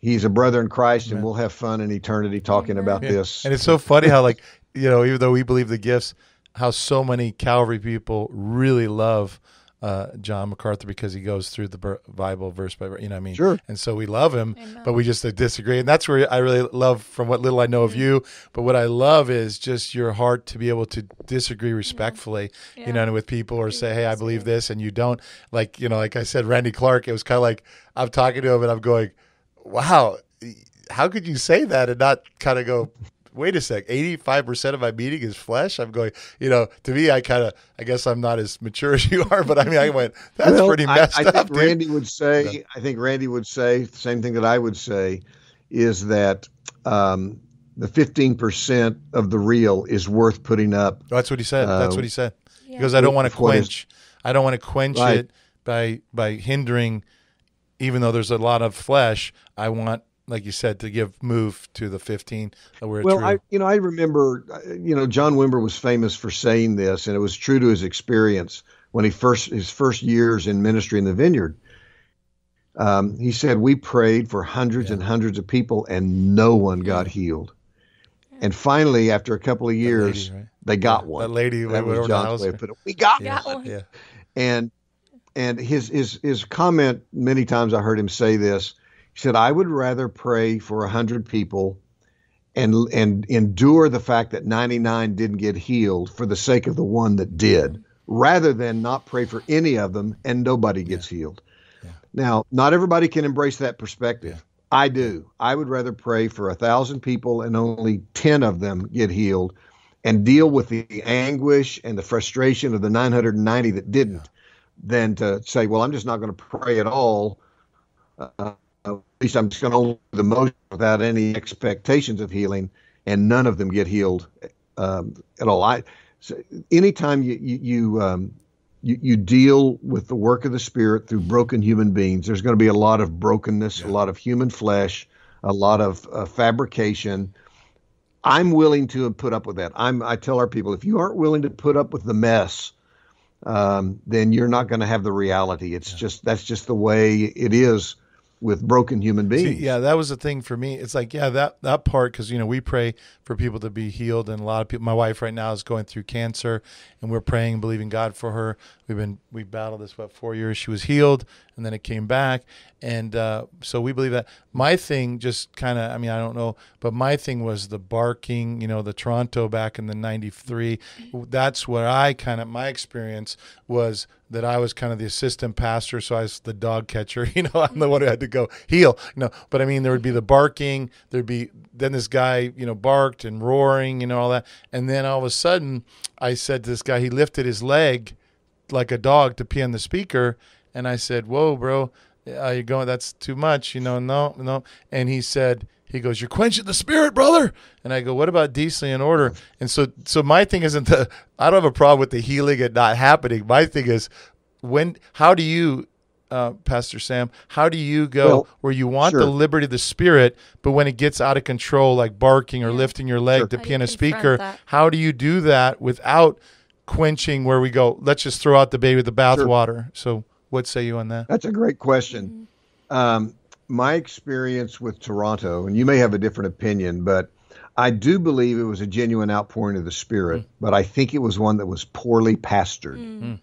he's a brother in Christ, and we'll have fun in eternity talking about yeah. this. And it's so funny how, like, you know, even though we believe the gifts, how so many Calvary people really love uh, John MacArthur because he goes through the Bible verse by verse. You know what I mean? Sure. And so we love him, but we just disagree. And that's where I really love from what little I know of mm-hmm. you. But what I love is just your heart to be able to disagree respectfully, yeah. you know, with people or say, hey, I believe this and you don't. Like, you know, like I said, Randy Clark, it was kind of like I'm talking to him and I'm going, wow, how could you say that and not kind of go, wait a sec, 85% of my meeting is flesh. I'm going, you know, to me, I kind of, I guess I'm not as mature as you are, but I mean, I went, that's well, pretty messed I, I think up. Randy dude. would say, I think Randy would say the same thing that I would say is that, um, the 15% of the real is worth putting up. That's what he said. Uh, that's what he said. Yeah. Because I don't want to quench, I don't want to quench right. it by, by hindering, even though there's a lot of flesh, I want like you said, to give move to the 15 where well, I, you know, I remember, you know, John Wimber was famous for saying this, and it was true to his experience when he first, his first years in ministry in the vineyard. Um, he said, We prayed for hundreds yeah. and hundreds of people, and no one got healed. And finally, after a couple of years, lady, right? they got yeah, one. That lady, that was John's way of putting it. We got yeah. one. Yeah. And and his his his comment many times I heard him say this he said, I would rather pray for a 100 people and, and endure the fact that 99 didn't get healed for the sake of the one that did, rather than not pray for any of them and nobody gets yeah. healed. Yeah. Now, not everybody can embrace that perspective. Yeah. I do. I would rather pray for a thousand people and only 10 of them get healed and deal with the anguish and the frustration of the 990 that didn't than to say, well, I'm just not going to pray at all. Uh, at least I'm just going to do the most without any expectations of healing, and none of them get healed um, at all. I, so anytime you you you, um, you, you deal with the work of the Spirit through broken human beings, there's going to be a lot of brokenness, yeah. a lot of human flesh, a lot of uh, fabrication. I'm willing to put up with that. I'm. I tell our people, if you aren't willing to put up with the mess, um, then you're not going to have the reality. It's yeah. just that's just the way it is with broken human beings. See, yeah, that was the thing for me. It's like, yeah, that that part because you know we pray for people to be healed, and a lot of people. My wife right now is going through cancer, and we're praying, believing God for her. We've been we battled this what four years. She was healed, and then it came back, and uh, so we believe that. My thing, just kind of, I mean, I don't know, but my thing was the barking. You know, the Toronto back in the '93. That's what I kind of my experience was that I was kind of the assistant pastor, so I was the dog catcher. You know, I'm the one who had to go heal. You know, but I mean, there would be the barking. There'd be then this guy, you know, barked and roaring, you know, all that, and then all of a sudden, I said to this guy, he lifted his leg like a dog to pee on the speaker, and I said, "Whoa, bro, are you going? That's too much." You know, no, no. And he said, he goes, "You're quenching the spirit, brother." And I go, "What about decency and order?" And so, so my thing isn't the. I don't have a problem with the healing and not happening. My thing is, when, how do you, uh, Pastor Sam, how do you go well, where you want sure. the liberty of the spirit, but when it gets out of control, like barking or yeah. lifting your leg sure. to piano speaker, that? how do you do that without quenching? Where we go, let's just throw out the baby with the bathwater. Sure. So, what say you on that? That's a great question. Mm-hmm. Um, my experience with Toronto, and you may have a different opinion, but I do believe it was a genuine outpouring of the Spirit, mm. but I think it was one that was poorly pastored. Mm.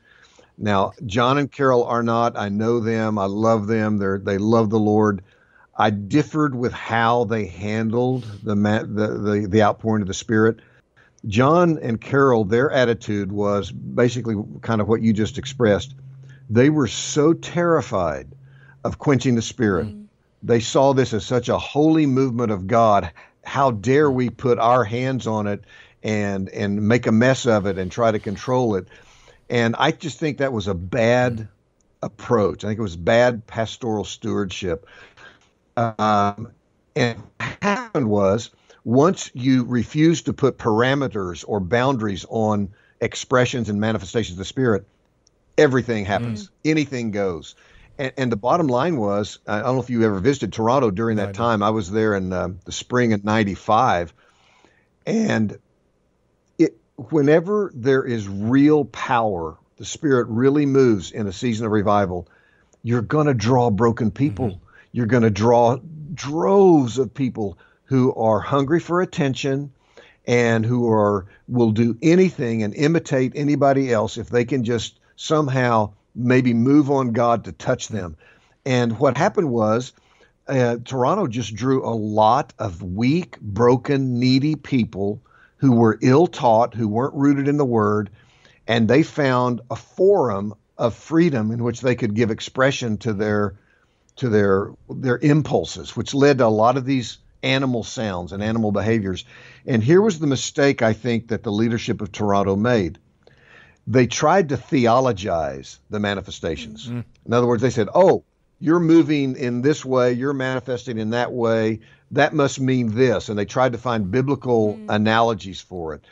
Now, John and Carol are not. I know them. I love them. They they love the Lord. I differed with how they handled the, the the the outpouring of the Spirit. John and Carol, their attitude was basically kind of what you just expressed. They were so terrified of quenching the Spirit. Mm they saw this as such a holy movement of God. How dare we put our hands on it and and make a mess of it and try to control it? And I just think that was a bad approach. I think it was bad pastoral stewardship. Um, and what happened was once you refuse to put parameters or boundaries on expressions and manifestations of the Spirit, everything happens. Mm. Anything goes. And, and, the bottom line was, I don't know if you ever visited Toronto during that time. I was there in uh, the spring of '95, and it whenever there is real power, the Spirit really moves in a season of revival. You're going to draw broken people. Mm-hmm. You're going to draw droves of people who are hungry for attention and who are will do anything and imitate anybody else if they can just somehow maybe move on God to touch them. And what happened was uh, Toronto just drew a lot of weak, broken, needy people who were ill taught, who weren't rooted in the Word, and they found a forum of freedom in which they could give expression to their to their their impulses, which led to a lot of these animal sounds and animal behaviors. And here was the mistake I think that the leadership of Toronto made. They tried to theologize the manifestations. Mm-hmm. In other words, they said, "Oh, you're moving in this way, you're manifesting in that way. That must mean this." And they tried to find biblical mm-hmm. analogies for it.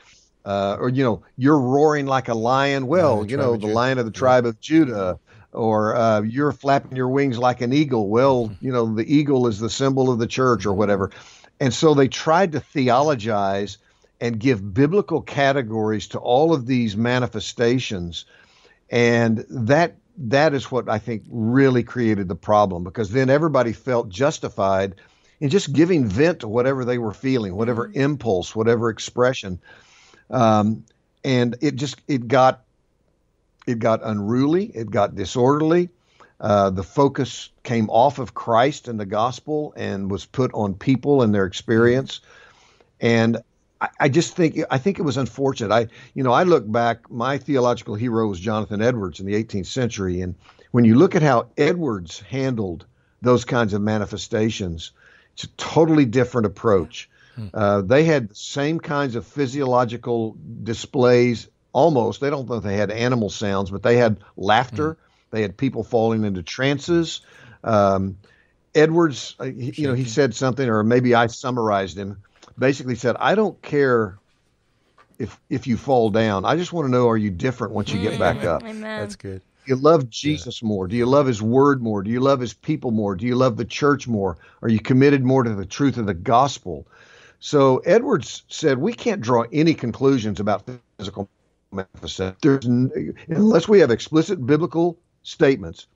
Uh, or you know, you're roaring like a lion. Well, you know, the lion of the tribe of Judah or uh, you're flapping your wings like an eagle. Well, mm-hmm. you know, the eagle is the symbol of the church or whatever. And so they tried to theologize and give biblical categories to all of these manifestations. And that that is what I think really created the problem because then everybody felt justified in just giving vent to whatever they were feeling, whatever mm-hmm. impulse, whatever expression. Um, and it just it got it got unruly, it got disorderly. Uh, the focus came off of Christ and the gospel and was put on people and their experience. And I, I just think I think it was unfortunate. I you know I look back. My theological hero was Jonathan Edwards in the 18th century, and when you look at how Edwards handled those kinds of manifestations, it's a totally different approach. Hmm. Uh, they had the same kinds of physiological displays almost. They don't know if they had animal sounds, but they had laughter. Mm. They had people falling into trances. Um, Edwards, uh, he, you know, he said something, or maybe I summarized him. Basically, said, "I don't care if if you fall down. I just want to know, are you different once you get back mm. up? Amen. That's good. Do you love Jesus yeah. more? Do you love His Word more? Do you love His people more? Do you love the church more? Are you committed more to the truth of the gospel? So Edwards said we can't draw any conclusions about physical there's, unless we have explicit biblical statements,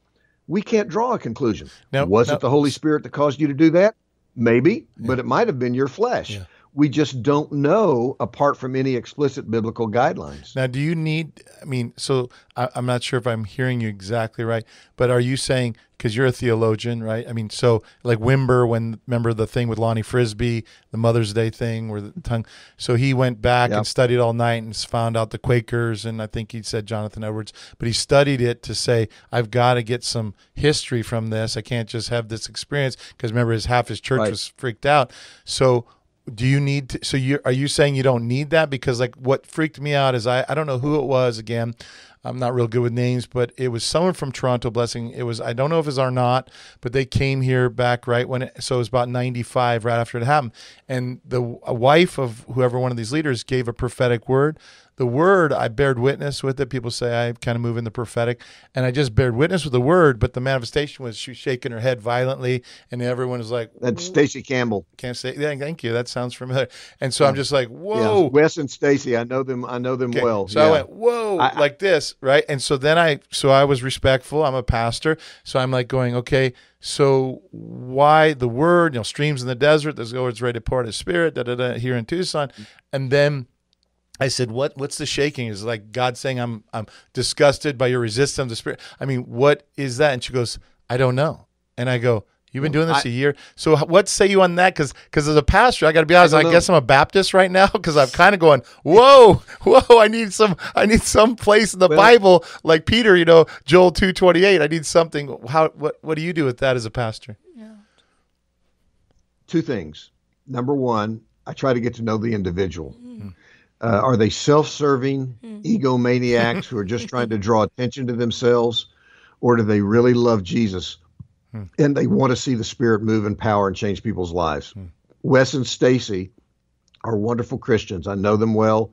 we can't draw a conclusion. Now, was now, it the Holy Spirit that caused you to do that? Maybe, yeah. but it might have been your flesh. Yeah. We just don't know apart from any explicit biblical guidelines. Now, do you need, I mean, so I, am not sure if I'm hearing you exactly right, but are you saying, because you're a theologian, right? I mean, so like Wimber, when, remember the thing with Lonnie Frisbee, the Mother's Day thing where the tongue, so he went back yep. and studied all night and found out the Quakers, and I think he said Jonathan Edwards, but he studied it to say, I've got to get some history from this. I can't just have this experience, because remember, his half his church right. was freaked out. So, do you need to, so you are you saying you don't need that? Because like what freaked me out is I I don't know who it was again I'm not real good with names but it was someone from Toronto blessing it was I don't know if it's or not but they came here back right when it so it was about 95 right after it happened. And the wife of whoever one of these leaders gave a prophetic word the word I bared witness with it. People say I kind of move in the prophetic, and I just bared witness with the word, but the manifestation was she shaking her head violently, and everyone was like, "That's Stacey Campbell." Can't say yeah, thank you. That sounds familiar. And so yeah. I'm just like, "Whoa!" Yeah. Wes and Stacey, I know them. I know them okay. well. So yeah. I went, "Whoa!" I, like this, right? And so then I, so I was respectful. I'm a pastor, so I'm like going, "Okay." So why the word, you know, streams in the desert, there's Lord's ready to pour His Spirit, da da da, here in Tucson, and then I said, "What? What's the shaking? Is like God saying I'm I'm disgusted by your resistance of the spirit? I mean, what is that?" And she goes, "I don't know." And I go, "You've been mm, doing this I, a year, so what say you on that?" Because because as a pastor, I got to be honest. I, I guess I'm a Baptist right now because I'm kind of going, "Whoa, whoa! I need some I need some place in the well, Bible like Peter, you know, Joel two twenty eight. I need something. How what what do you do with that as a pastor?" Yeah. Two things. Number one, I try to get to know the individual. Uh, are they self-serving mm. egomaniacs who are just trying to draw attention to themselves, or do they really love Jesus mm. and they want to see the Spirit move in power and change people's lives? Mm. Wes and Stacey are wonderful Christians. I know them well.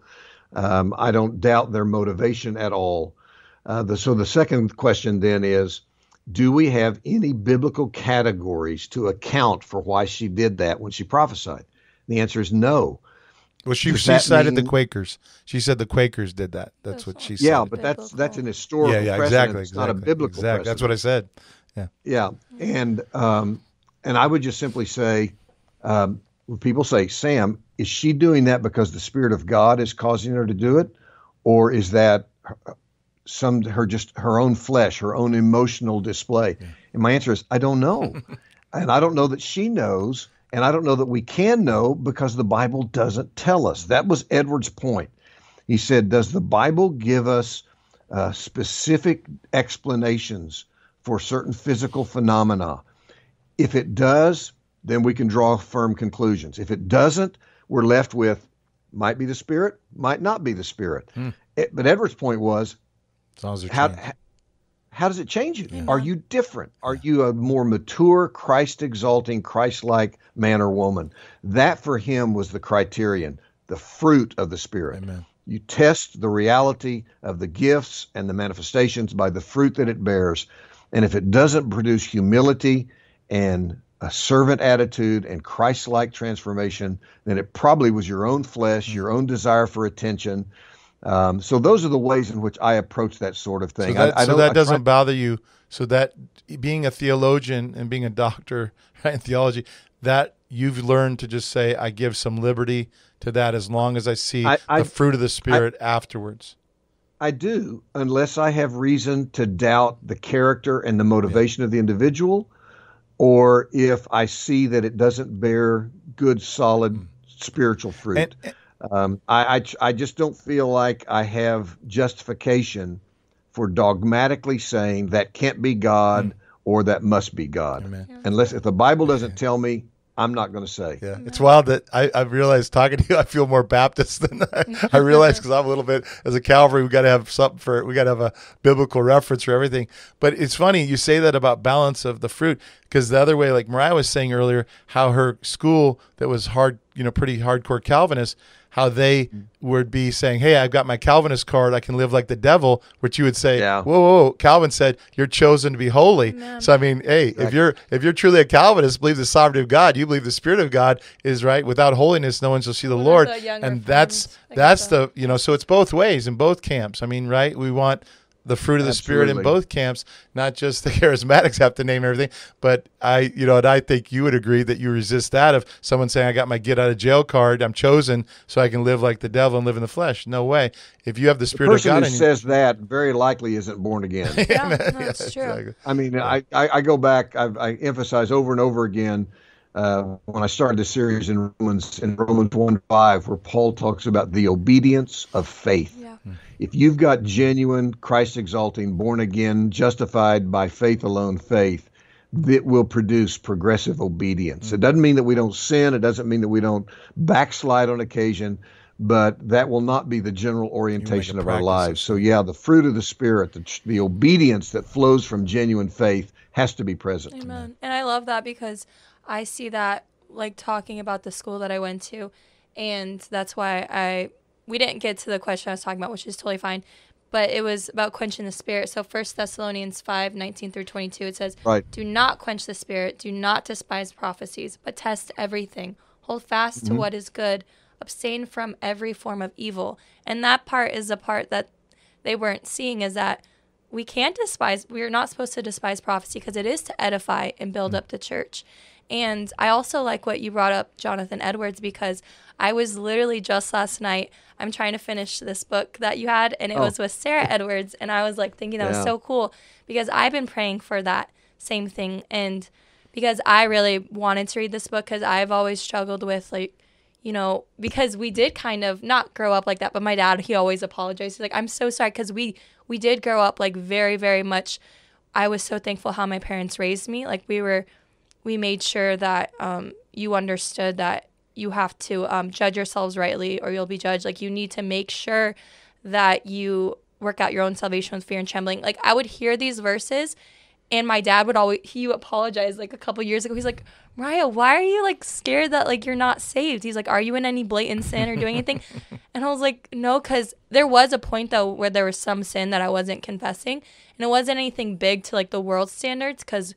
Um, I don't doubt their motivation at all. Uh, the, so the second question then is, do we have any biblical categories to account for why she did that when she prophesied? The answer is no. Well, she she cited mean, the Quakers. She said the Quakers did that. That's what she said. Yeah, but that's that's an historical. Yeah, yeah, exactly. It's exactly, not a biblical. Exactly. That's what I said. Yeah. Yeah, and um, and I would just simply say, um, when people say, Sam, is she doing that because the Spirit of God is causing her to do it, or is that some her just her own flesh, her own emotional display? Yeah. And my answer is I don't know. and I don't know that she knows, and I don't know that we can know because the Bible doesn't tell us. That was Edwards' point. He said, Does the Bible give us uh, specific explanations for certain physical phenomena? If it does, then we can draw firm conclusions. If it doesn't, we're left with might be the spirit, might not be the spirit. Hmm. It, but Edwards' point was how, how, does it change you? Yeah. Are you different? Are you a more mature, Christ exalting, Christ like man or woman? That for him was the criterion, the fruit of the Spirit. Amen. You test the reality of the gifts and the manifestations by the fruit that it bears. And if it doesn't produce humility and a servant attitude and Christ like transformation, then it probably was your own flesh, mm. your own desire for attention. Um, so those are the ways in which I approach that sort of thing. So that, I, I so that doesn't bother you. So that being a theologian and being a doctor right, in theology, that you've learned to just say, I give some liberty to that as long as I see I, I, the fruit of the Spirit afterwards. I do, unless I have reason to doubt the character and the motivation yeah. of the individual or if I see that it doesn't bear good, solid mm. spiritual fruit. And, um, I, I, I just don't feel like I have justification for dogmatically saying that can't be God mm. or that must be God. Amen. Unless if the Bible doesn't tell me, I'm not going to say. Yeah, it's wild that I, I realized talking to you, I feel more Baptist than I, I realized because I'm a little bit as a Calvary. We got to have something for we got to have a biblical reference for everything. But it's funny you say that about balance of the fruit because the other way, like Moriah was saying earlier, how her school that was hard, you know, pretty hardcore Calvinist how they mm. would be saying, "Hey, I've got my Calvinist card. I can live like the devil," which you would say, yeah. "Whoa, whoa, whoa, Calvin said you're chosen to be holy." Amen. So I mean, hey, exactly. if you're if you're truly a Calvinist, believe the sovereignty of God, you believe the Spirit of God is right. Without holiness, no one shall see the Lord. and that's that's the you know, so it's both ways in both camps. I mean, right? We want the fruit of the Absolutely. spirit in both camps. Not just the charismatics have to name everything, but I, you know, and I think you would agree that you resist that of someone saying, "I got my get out of jail card. I'm chosen, so I can live like the devil and live in the flesh." No way. If you have the spirit the of God, who says that very likely isn't born again. yeah, no, that's true. Exactly. I mean, I, I, I go back. I, I emphasize over and over again. Uh, when I started the series in Romans in Romans one five, where Paul talks about the obedience of faith. Yeah. If you've got genuine Christ exalting, born again, justified by faith alone faith, that will produce progressive obedience. Mm-hmm. It doesn't mean that we don't sin. It doesn't mean that we don't backslide on occasion, but that will not be the general orientation of our lives. So, yeah, the fruit of the Spirit, the, the obedience that flows from genuine faith has to be present. Amen. And I love that because I see that like talking about the school that I went to, and that's why I we didn't get to the question I was talking about, which is totally fine. But it was about quenching the spirit. So First Thessalonians 5, 19 through 22, it says, right. Do not quench the spirit, do not despise prophecies, but test everything. Hold fast mm-hmm. to what is good, abstain from every form of evil. And that part is the part that they weren't seeing is that we can't despise, we're not supposed to despise prophecy because it is to edify and build mm-hmm. up the church. And I also like what you brought up, Jonathan Edwards, because I was literally just last night, I'm trying to finish this book that you had, and it oh. was with Sarah Edwards. And I was like thinking that yeah. was so cool because I've been praying for that same thing. And because I really wanted to read this book because I've always struggled with like, you know, because we did kind of not grow up like that, but my dad, he always apologized. He's like, I'm so sorry because we, we did grow up like very, very much. I was so thankful how my parents raised me. Like we were we made sure that um, you understood that you have to um, judge yourselves rightly or you'll be judged. Like you need to make sure that you work out your own salvation with fear and trembling. Like I would hear these verses and my dad would always he apologized like a couple years ago. He's like, Moriah, why are you like scared that like you're not saved? He's like, Are you in any blatant sin or doing anything? and I was like, No, because there was a point though where there was some sin that I wasn't confessing. And it wasn't anything big to like the world standards because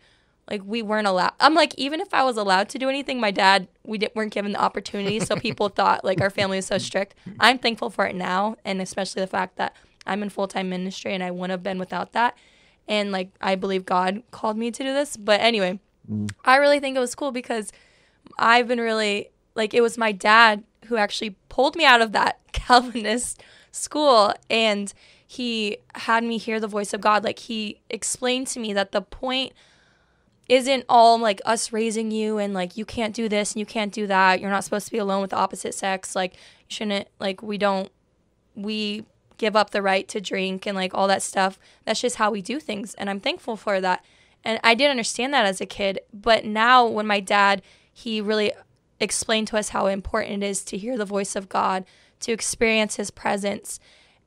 like we weren't allowed. I'm like, even if I was allowed to do anything, my dad, we didn't, weren't given the opportunity. So people thought like our family is so strict. I'm thankful for it now, and especially the fact that I'm in full time ministry, and I wouldn't have been without that. And like I believe God called me to do this. But anyway, mm. I really think it was cool because I've been really like it was my dad who actually pulled me out of that Calvinist school and he had me hear the voice of God. Like he explained to me that the point isn't all like us raising you and like you can't do this and you can't do that. You're not supposed to be alone with the opposite sex. Like you shouldn't like we don't we give up the right to drink and like all that stuff. That's just how we do things and I'm thankful for that. And I didn't understand that as a kid, but now when my dad he really explained to us how important it is to hear the voice of God, to experience his presence.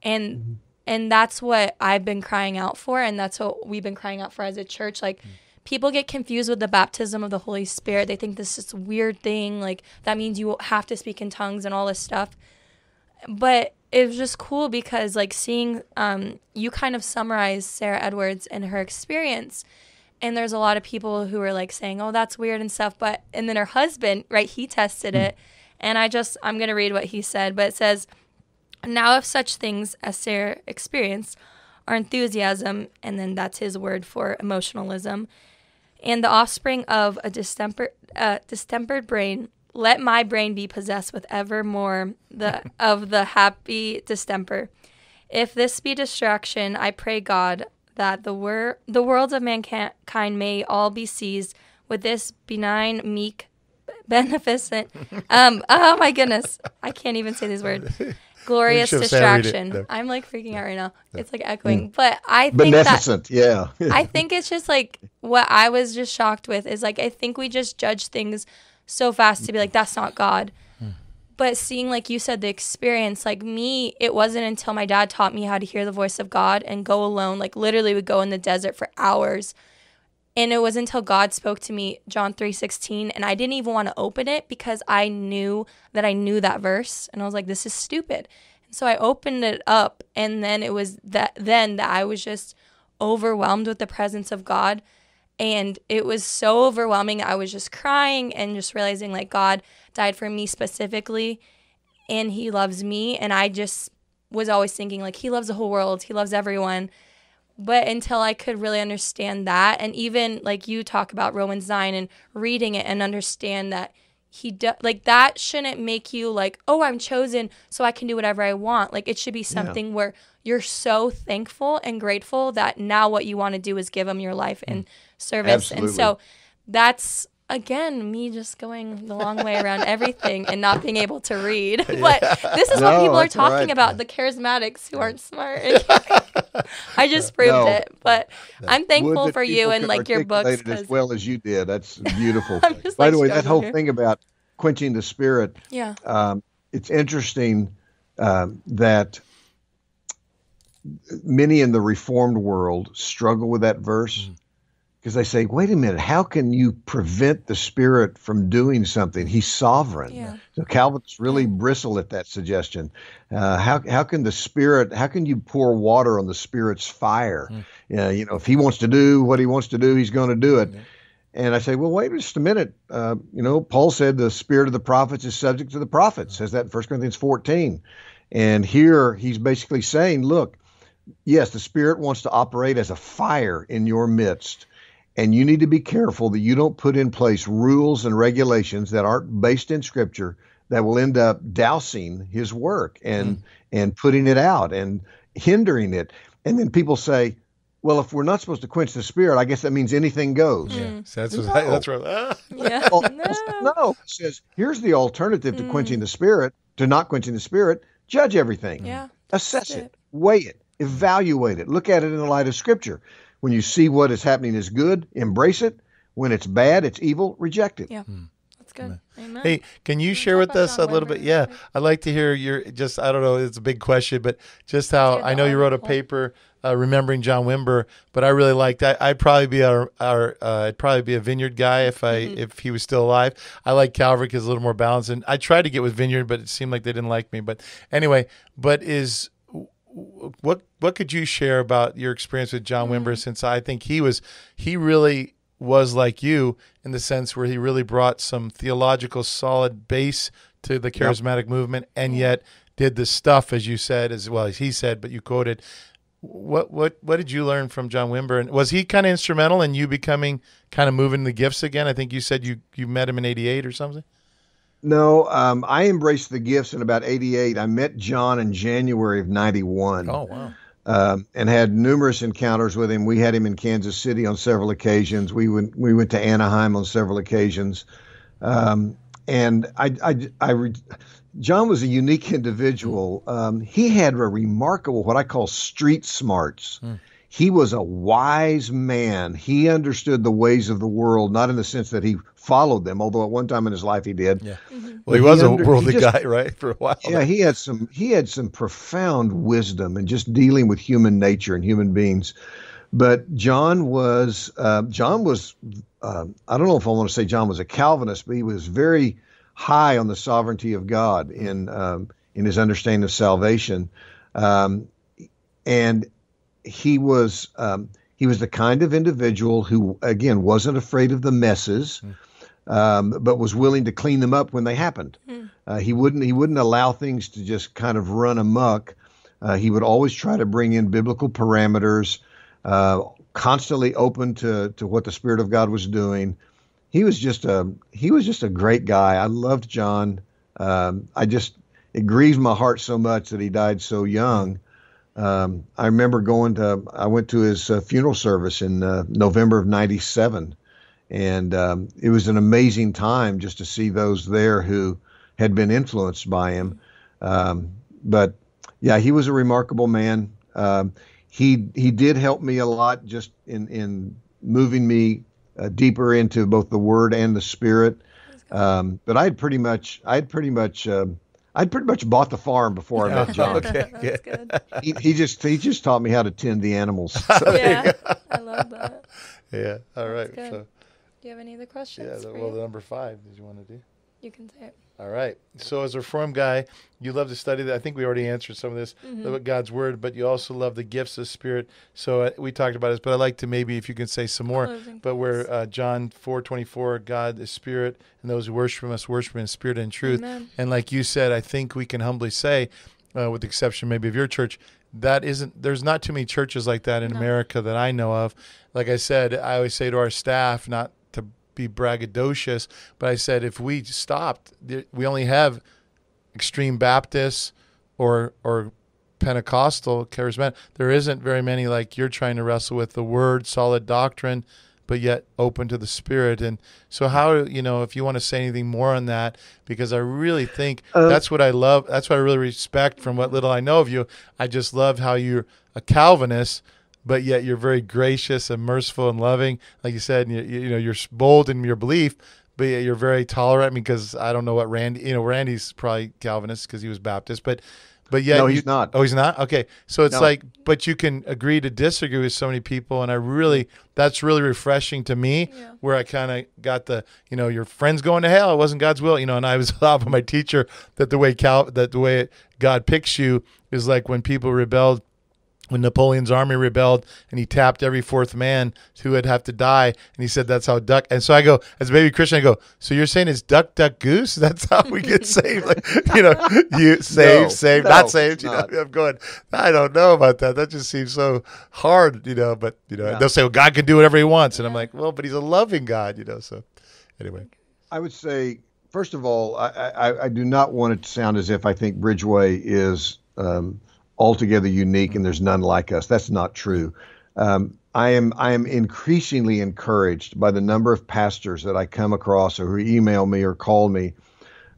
And mm-hmm. and that's what I've been crying out for and that's what we've been crying out for as a church like mm-hmm people get confused with the baptism of the Holy Spirit. They think this is a weird thing, like that means you have to speak in tongues and all this stuff. But it was just cool because like seeing um, you kind of summarize Sarah Edwards and her experience. And there's a lot of people who are like saying, "Oh, that's weird" and stuff. But and then her husband, right? He tested it, and I just I'm gonna read what he said. But it says, "Now if such things as Sarah experienced are enthusiasm, and then that's his word for emotionalism, and the offspring of a distemper, uh, distempered brain, let my brain be possessed with ever more the, of the happy distemper. If this be distraction, I pray God that the, wor- the worlds of mankind may all be seized with this benign, meek, beneficent. Um, oh my goodness, I can't even say these words. glorious distraction. I'm like freaking out right now. It's like echoing, mm. but I think beneficent. That, yeah. I think it's just like what I was just shocked with is like I think we just judge things so fast to be like that's not God. Hmm. But seeing like you said the experience like me it wasn't until my dad taught me how to hear the voice of God and go alone like literally would go in the desert for hours and it was until God spoke to me John 3:16 and I didn't even want to open it because I knew that I knew that verse and I was like this is stupid. And so I opened it up and then it was that then that I was just overwhelmed with the presence of God and it was so overwhelming. I was just crying and just realizing like God died for me specifically and he loves me and I just was always thinking like he loves the whole world. He loves everyone but until I could really understand that, and even like you talk about Romans 9 and reading it and understand that he do, like that shouldn't make you like, oh, I'm chosen so I can do whatever I want. Like it should be something yeah. where you're so thankful and grateful that now what you want to do is give him your life in mm. service. Absolutely. And so that's again me just going the long way around everything and not being able to read. But this is no, what people are talking right. about the charismatics who aren't smart. I just proved no, it but i'm thankful for you and like your books as well as you did. That's beautiful by like, the way that whole here. thing about quenching the spirit yeah. um, it's interesting um, that many in the reformed world struggle with that verse. Mm because they say, wait a minute, how can you prevent the Spirit from doing something? He's sovereign. Yeah. So Calvinists really bristle at that suggestion. Uh, how, how can the Spirit, how can you pour water on the Spirit's fire? Mm. Uh, you know, if he wants to do what he wants to do, he's going to do it. And I say, well, wait just a minute. Uh, you know, Paul said the spirit of the prophets is subject to the prophets. Says that in 1 Corinthians 14. And here he's basically saying, look, yes, the spirit wants to operate as a fire in your midst. And you need to be careful that you don't put in place rules and regulations that aren't based in scripture that will end up dousing his work and mm. and putting it out and hindering it. And then people say, well, if we're not supposed to quench the spirit, I guess that means anything goes. Yeah, mm. so that's no. what, that's right. Ah. Yeah. Well, no. no. It says here's the alternative to mm. quenching the spirit, to not quenching the spirit. Judge everything. Yeah. Assess it. it. Weigh it. Evaluate it. Look at it in the light of Scripture. When you see what is happening is good, embrace it. When it's bad, it's evil, reject it. Yeah. Hmm. That's good. Amen. Hey, can you can share with us a little bit? Yeah, I'd like to hear your just. I don't know. It's a big question, but just how I know you wrote a paper uh, remembering John Wimber, but I really liked. I, I'd probably be our, our uh, I'd probably be a Vineyard guy if I mm-hmm. if he was still alive. I like Calvary because a little more balanced, and I tried to get with Vineyard, but it seemed like they didn't like me. But anyway, but is what what could you share about your experience with John Wimber? Mm-hmm. Since I think he was he really was like you in the sense where he really brought some theological solid base to the charismatic yep. movement, and yet did the stuff as you said as well as he said, but you quoted. What what what did you learn from John Wimber? And was he kind of instrumental in you becoming kind of moving the gifts again? I think you said you you met him in '88 or something. No, um, I embraced the gifts in about '88. I met John in January of '91. Oh wow! um, and had numerous encounters with him. We had him in Kansas City on several occasions. We went we went to Anaheim on several occasions, um, and I, I, I re- John was a unique individual. Um, he had a remarkable what I call street smarts. Mm. He was a wise man. He understood the ways of the world, not in the sense that he followed them, although at one time in his life he did. Yeah. Mm-hmm. Well, he was he under, a worldly just, guy, right, for a while. Yeah, he had some he had some profound wisdom and just dealing with human nature and human beings. But John was uh, John was uh, I don't know if I want to say John was a Calvinist, but he was very high on the sovereignty of God in um, in his understanding of salvation, um, and he was um, he was the kind of individual who again wasn't afraid of the messes. Mm um, but was willing to clean them up when they happened. Mm. Uh, he wouldn't he wouldn't allow things to just kind of run amok. Uh, he would always try to bring in biblical parameters, uh, constantly open to to what the Spirit of God was doing. He was just a he was just a great guy. I loved John. Um, I just it grieves my heart so much that he died so young. Um, I remember going to I went to his uh, funeral service in uh, November of '97 and um, it was an amazing time just to see those there who had been influenced by him. Um, but yeah, he was a remarkable man. Um, he he did help me a lot just in in moving me uh, deeper into both the Word and the Spirit. Um, but I had pretty much I had pretty much uh, I'd pretty much bought the farm before I met John. okay, That's good. He, he, just he just taught me how to tend the animals. So. yeah, I love that. Yeah. All right. So do you have any other questions? Yeah, the, well, the number five, did you want to do? You can say it. All right. So, as a Reformed guy, you love to study that. I think we already answered some of this mm-hmm. about God's Word, but you also love the gifts of Spirit. So, uh, we talked about this, but I'd like to maybe if you can say some more. Closing but where uh, John four twenty four, God is Spirit, and those who worship Him must worship Him in spirit and truth. Amen. And like you said, I think we can humbly say, uh, with the exception maybe of your church, that isn't there's not too many churches like that in no. America that I know of. Like I said, I always say to our staff, not be braggadocious, but I said if we stopped, we only have extreme Baptists or or Pentecostal charismatic. There isn't very many like you're trying to wrestle with the word, solid doctrine, but yet open to the spirit. And so, how you know if you want to say anything more on that, because I really think uh, that's what I love. That's what I really respect from what little I know of you. I just love how you're a Calvinist but yet you're very gracious and merciful and loving. Like you said, you, you know, you're bold in your belief, but you're very tolerant because I don't know what Randy, you know, Randy's probably Calvinist because he was Baptist, but but yet no, he's you, not. Oh, he's not. Okay, so it's no. like, but you can agree to disagree with so many people, and I really, that's really refreshing to me. Yeah. Where I kind of got the, you know, your friends going to hell. It wasn't God's will, you know. And I was off of my teacher that the way Cal, that the way God picks you is like when people rebelled when Napoleon's army rebelled and he tapped every fourth man who would have to die. And he said, that's how duck. And so I go, as a baby Christian, I go, so you're saying it's duck, duck, goose? That's how we get saved. Like, you know, you save, no, save, no, not saved. You not. know, I'm going, I don't know about that. That just seems so hard, you know, but, you know, yeah. they'll say, well, God can do whatever he wants. And I'm like, well, but he's a loving God, you know, so anyway. I would say, first of all, I, I, I do not want it to sound as if I think Bridgeway is, um, altogether unique and there's none like us. That's not true. Um, I am I am increasingly encouraged by the number of pastors that I come across or who email me or call me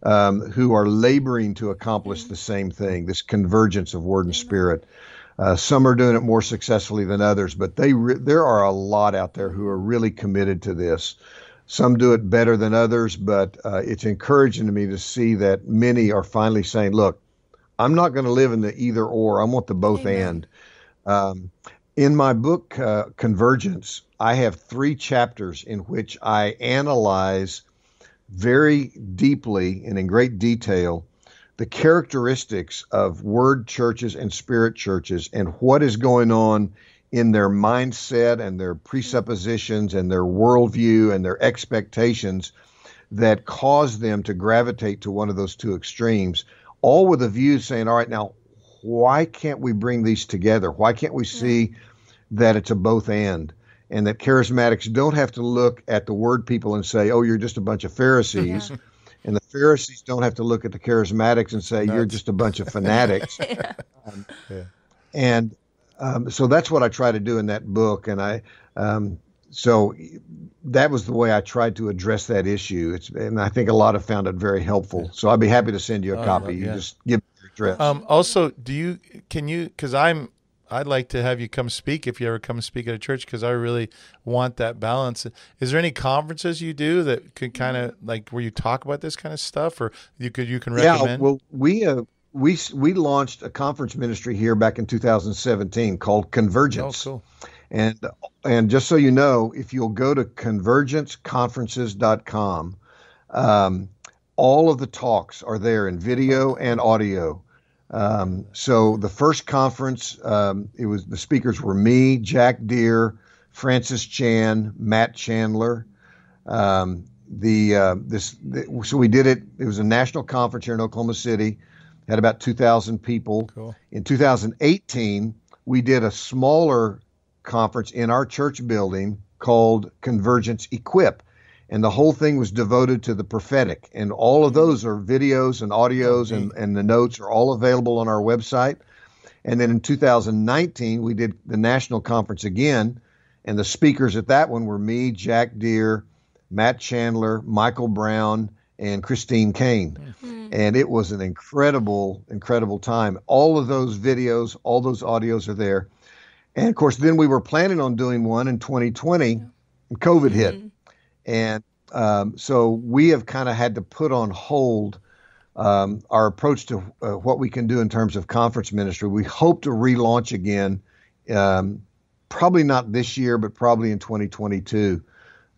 um, who are laboring to accomplish the same thing, this convergence of word and spirit. Uh, some are doing it more successfully than others, but they re- there are a lot out there who are really committed to this. Some do it better than others, but uh, it's encouraging to me to see that many are finally saying, "Look, I'm not going to live in the either or. I want the both Amen. and. Um, in my book, uh, Convergence, I have three chapters in which I analyze very deeply and in great detail the characteristics of word churches and spirit churches and what is going on in their mindset and their presuppositions and their worldview and their expectations that cause them to gravitate to one of those two extremes all with a view saying, all right, now, why can't we bring these together? Why can't we see that it's a both and? And that charismatics don't have to look at the word people and say, oh, you're just a bunch of Pharisees. Yeah. And the Pharisees don't have to look at the charismatics and say, Nuts. you're just a bunch of fanatics. yeah. Um, yeah. And um, so that's what I try to do in that book, and I um, so that was the way I tried to address that issue. It's and I think a lot have found it very helpful. So I'd be happy to send you a oh, copy. You just give your address. Um, also, do you can you because I'm I'd like to have you come speak if you ever come speak at a church because I really want that balance. Is there any conferences you do that could kind of like where you talk about this kind of stuff, or you could you can recommend? Yeah, well, we uh, we we launched a conference ministry here back in 2017 called Convergence. Oh, cool. And and just so you know, if you'll go to convergenceconferences.com, um, all of the talks are there in video and audio. Um, so the first conference, um, it was the speakers were me, Jack Deere, Francis Chan, Matt Chandler. Um, the uh, this the, so we did it. It was a national conference here in Oklahoma City, had about two thousand people. Cool. In 2018, we did a smaller conference in our church building called Convergence Equip and the whole thing was devoted to the prophetic. And all of those are videos and audios, and, and the notes are all available on our website. And then in 2019, we did the national conference again, and the speakers at that one were me, Jack Deere, Matt Chandler, Michael Brown, and Christine Caine. Mm-hmm. And it was an incredible, incredible time. All of those videos, all those audios are there. And of course, then we were planning on doing one in 2020, and COVID hit. Mm-hmm. And um, so we have kind of had to put on hold um, our approach to uh, what we can do in terms of conference ministry. We hope to relaunch again, um, probably not this year, but probably in 2022.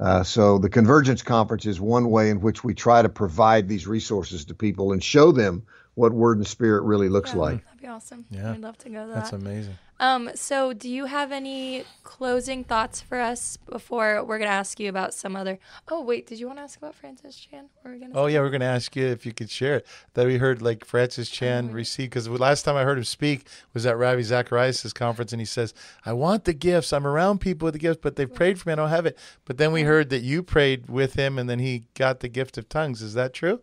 Uh, so the Convergence Conference is one way in which we try to provide these resources to people and show them what Word and Spirit really looks yeah, like. That'd be awesome. Yeah, I'd love to go to That's that. That's amazing. Um, so do you have any closing thoughts for us before we're gonna ask you about some other? Oh wait, did you want to ask about Francis Chan? Oh yeah, we're gonna ask you if you could share it. That we heard like Francis Chan oh, receive because last time I heard him speak was at Ravi Zacharias' conference, and he says, "I want the gifts. I'm around people with the gifts, but they've prayed for me. I don't have it." But then we heard that you prayed with him, and then he got the gift of tongues. Is that true?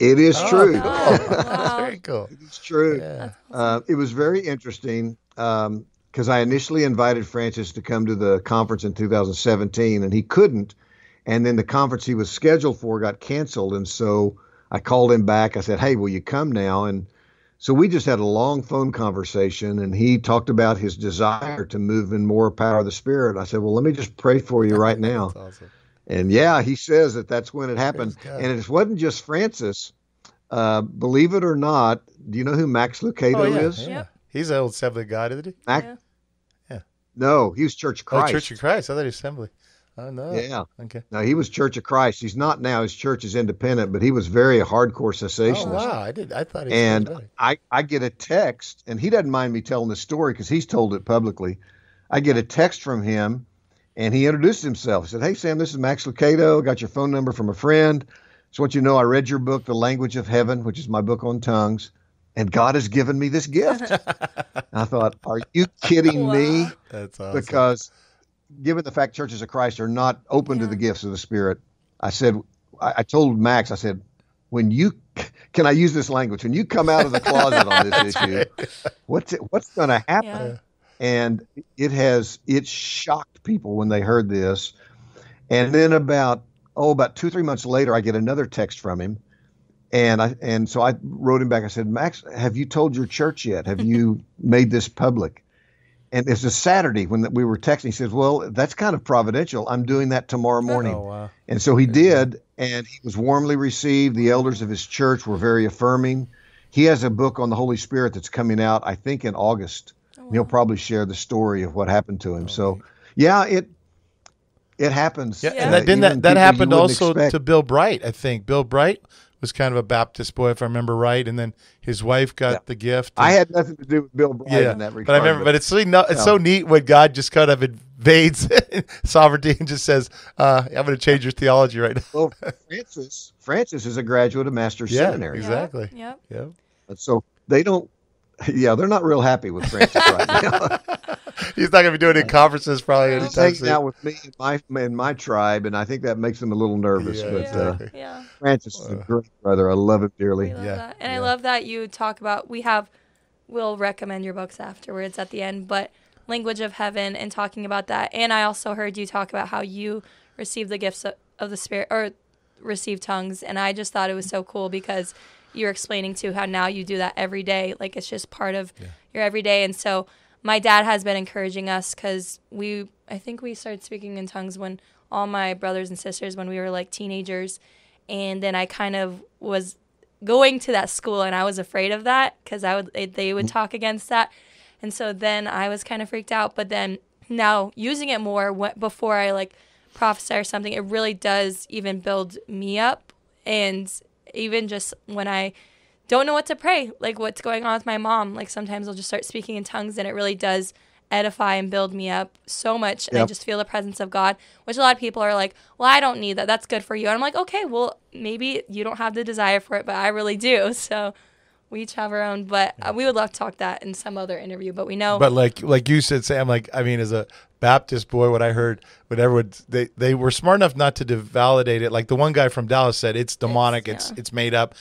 It is oh, true. wow. very cool. It's true. Yeah. Uh, it was very interesting because um, I initially invited Francis to come to the conference in 2017, and he couldn't. And then the conference he was scheduled for got canceled, and so I called him back. I said, "Hey, will you come now?" And so we just had a long phone conversation, and he talked about his desire to move in more power of the Spirit. I said, "Well, let me just pray for you right now." awesome. And yeah, he says that that's when it happened. And it wasn't just Francis. Uh, believe it or not, do you know who Max Lucado oh, yeah, is? Yeah. He's an old Assembly guy, isn't he? Max? Yeah. yeah. No, he was Church of Christ. Oh, Church of Christ. I thought he was Assembly. Oh, no. Yeah. Okay. No, he was Church of Christ. He's not now. His church is independent, but he was very hardcore cessationist. Oh, wow. I did. I thought he And I, I get a text, and he doesn't mind me telling the story because he's told it publicly. I get a text from him and he introduced himself. He said, Hey, Sam, this is Max Lucado. Got your phone number from a friend. So, what you know, I read your book, The Language of Heaven, which is my book on tongues, and God has given me this gift. I thought, Are you kidding wow. me? That's awesome. Because, given the fact churches of Christ are not open yeah. to the gifts of the Spirit, I said, I, I told Max, I said, when you can I use this language? When you come out of the closet on this issue, right. what's it, what's going to happen? Yeah and it has it shocked people when they heard this. And then about oh about two three months later, I get another text from him, and I and so I wrote him back. I said, Max, have you told your church yet? Have you made this public? And it's a Saturday when we were texting. He says, "Well, that's kind of providential. I'm doing that tomorrow oh, morning." Oh, wow. And so he did, and he was warmly received. The elders of his church were very affirming. He has a book on the Holy Spirit that's coming out, I think, in August he'll probably share the story of what happened to him. So, yeah, it it happens. Yeah, and that didn't that, that happened also expect. to Bill Bright. I think Bill Bright was kind of a Baptist boy, if I remember right, and then his wife got yeah. the gift. And, I had nothing to do with Bill Bright yeah, in that regard. But I remember, but, but it's so no, it's so neat when God just kind of invades sovereignty and just says, uh, "I'm going to change your theology right now." well, Francis, Francis is a graduate of Master's yeah, Seminary. Exactly. Yep. Yep. So they don't yeah, they're not real happy with Francis right now. He's not going to be doing any conferences probably anytime He's hanging out with me in my in my tribe, and I think that makes him a little nervous. Yeah, but exactly. uh, yeah. Francis is a great brother. I love him dearly. yeah, that. and yeah. I love that you talk about we have we'll recommend your books afterwards at the end. But language of heaven and talking about that, and I also heard you talk about how you received the gifts of, of the spirit or received tongues, and I just thought it was so cool because you're explaining to how now you do that every day, like it's just part of yeah. your everyday, and so my dad has been encouraging us because we I think we started speaking in tongues when all my brothers and sisters when we were like teenagers, and then I kind of was going to that school and I was afraid of that because I would they, they would mm. talk against that, and so then I was kind of freaked out. But then now using it more before I like prophesy or something, it really does even build me up and even just when I don't know what to pray, like what's going on with my mom. Like sometimes I'll just start speaking in tongues and it really does edify and build me up so much. Yep. I just feel the presence of God, which a lot of people are like, well, I don't need that. That's good for you. And I'm like, okay, well, maybe you don't have the desire for it, but I really do. So we each have our own, but uh, we would love to talk that in some other interview. But we know. But like like you said, Sam, like I mean, as a Baptist boy, what I heard, whatever they they were smart enough not to validate it. Like the one guy from Dallas said, it's demonic, it's it's, yeah. it's made up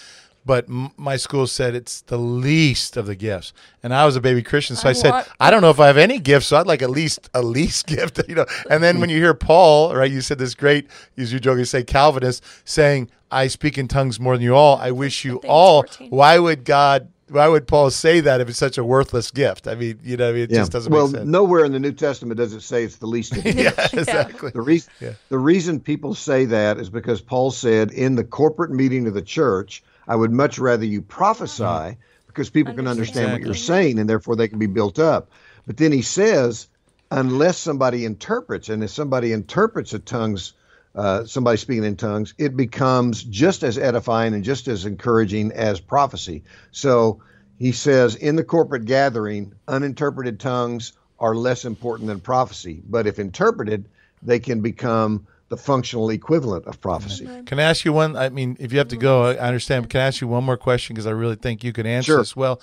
but m- my school said it's the least of the gifts. And I was a baby Christian, so I, I said, I don't know if I have any gifts, so I'd like at least a least gift, you know. And then when you hear Paul, right, you said this great, joke, you say Calvinist saying, I speak in tongues more than you all. I wish you all. 14. Why would God why would Paul say that if it's such a worthless gift? I mean, you know, I mean, it yeah. just doesn't well, make sense. nowhere in the New Testament does it say it's the least of the yeah, exactly. The reason yeah. the reason people say that is because Paul said in the corporate meeting of the church, I would much rather you prophesy mm-hmm. because people can understand exactly. what you're saying and therefore they can be built up. But then he says, unless somebody interprets, and if somebody interprets a tongues, uh, somebody speaking in tongues, it becomes just as edifying and just as encouraging as prophecy. So he says, in the corporate gathering, uninterpreted tongues are less important than prophecy. But if interpreted, they can become the functional equivalent of prophecy. Can I ask you one? I mean, if you have to go, I understand. But can I ask you one more question because I really think you can answer sure. this well.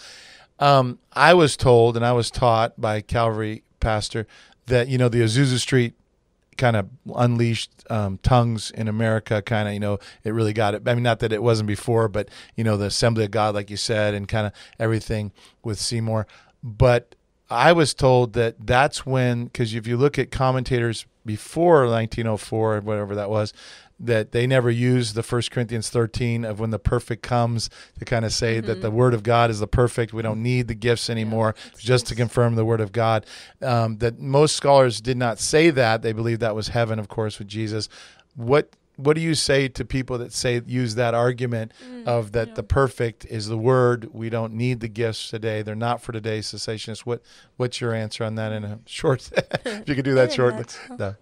Um, I was told and I was taught by Calvary pastor that you know the Azusa Street kind of unleashed um, tongues in America. Kind of, you know, it really got it. I mean, not that it wasn't before, but you know, the Assembly of God, like you said, and kind of everything with Seymour. But I was told that that's when, because if you look at commentators before 1904 or whatever that was that they never use the First Corinthians 13 of when the perfect comes to kind of say mm-hmm. that the Word of God is the perfect. We don't need the gifts anymore, yeah, just to confirm the Word of God. Um, that most scholars did not say that. They believe that was heaven, of course, with Jesus. What what do you say to people that say use that argument mm, of that yeah. the perfect is the word we don't need the gifts today they're not for today's cessationists what what's your answer on that in a short if you could do that shortly no.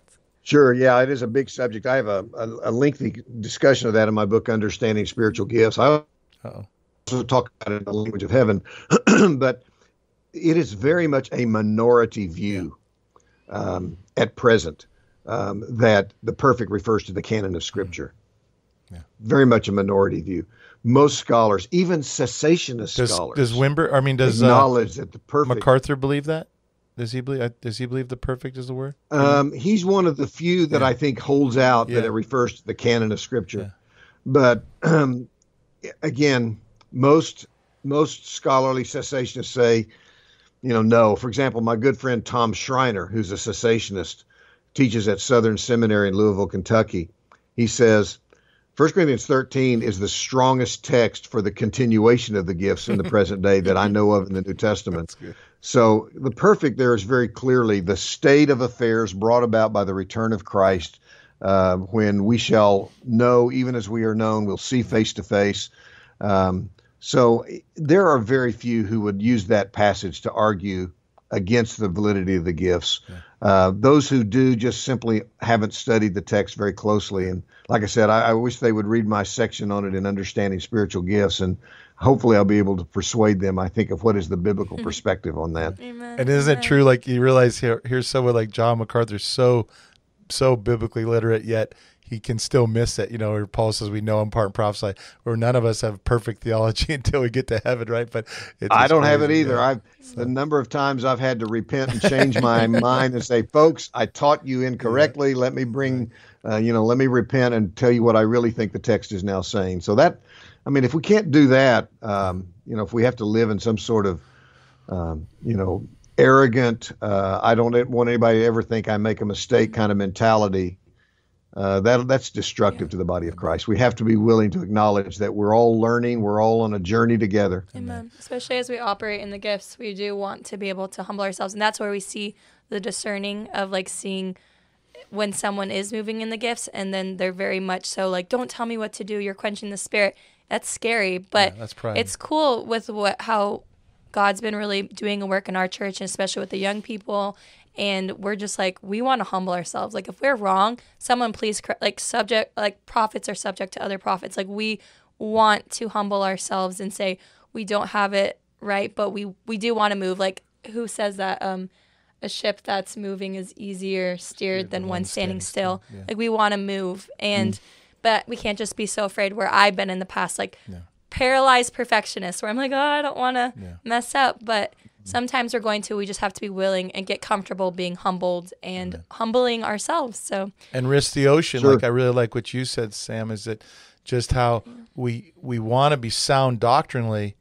Sure yeah it is a big subject i have a, a, a, lengthy discussion of that in my book understanding spiritual gifts i Uh-oh. also talk about it in the language of heaven but it is very much a minority view um, at present um, that the perfect refers to the canon of Scripture. Yeah. Very much a minority view. Most scholars, even cessationist does, scholars, does Wimber? I mean, does uh, acknowledge uh, that the perfect MacArthur believe that? Does he believe? Uh, does he believe the perfect is the word? Um, he's one of the few that yeah. I think holds out yeah. that it refers to the canon of Scripture. But um, again, most most scholarly cessationists say, you know, no. For example, my good friend Tom Schreiner, who's a cessationist, teaches at Southern Seminary in Louisville, Kentucky. He says, 1 Corinthians 13 is the strongest text for the continuation of the gifts in the present day that I know of in the New Testament. So the perfect there is very clearly the state of affairs brought about by the return of Christ, uh, when we shall know, even as we are known, we'll see face to face. Um, so there are very few who would use that passage to argue against the validity of the gifts. Yeah. Uh, those who do just simply haven't studied the text very closely. And like I said, I, I, wish they would read my section on it in understanding spiritual gifts, and hopefully I'll be able to persuade them. I think of what is the biblical perspective on that. Amen. And isn't it true? Like you realize here, here's someone like John MacArthur, so so biblically literate, yet he can still miss it. You know, where Paul says we know in part and prophesy, where none of us have perfect theology until we get to heaven, right? But I don't crazy, have it either. Yeah. I've so. the number of times I've had to repent and change my mind and say, folks, I taught you incorrectly. Yeah. Let me bring, uh, you know, let me repent and tell you what I really think the text is now saying. So that, I mean, if we can't do that, um, you know, if we have to live in some sort of um, you know, arrogant. Uh, I don't want anybody to ever think I make a mistake kind of mentality. Uh, that that's destructive yeah. to the body of Christ. We have to be willing to acknowledge that we're all learning, we're all on a journey together. Amen. Especially as we operate in the gifts, we do want to be able to humble ourselves, and that's where we see the discerning of like seeing when someone is moving in the gifts, and then they're very much so like, "Don't tell me what to do. You're quenching the spirit." That's scary, but yeah, that's it's cool with what how God's been really doing a work in our church, and especially with the young people. And we're just like we want to humble ourselves. Like if we're wrong someone please like subject like prophets are subject to other prophets. Like we want to humble ourselves and say we don't have it right but we we do want to move. Like who says that um a ship that's moving is easier steered than one standing, still, still. Yeah. like we want to move. And mm. But we can't just be so afraid where i've been in the past like yeah. paralyzed perfectionist where i'm like oh i don't want to yeah. mess up but mm-hmm. sometimes we're going to we just have to be willing and get comfortable being humbled and humbling ourselves so and risk the ocean sure. like i really like what you said sam is that just how we we want to be sound doctrinally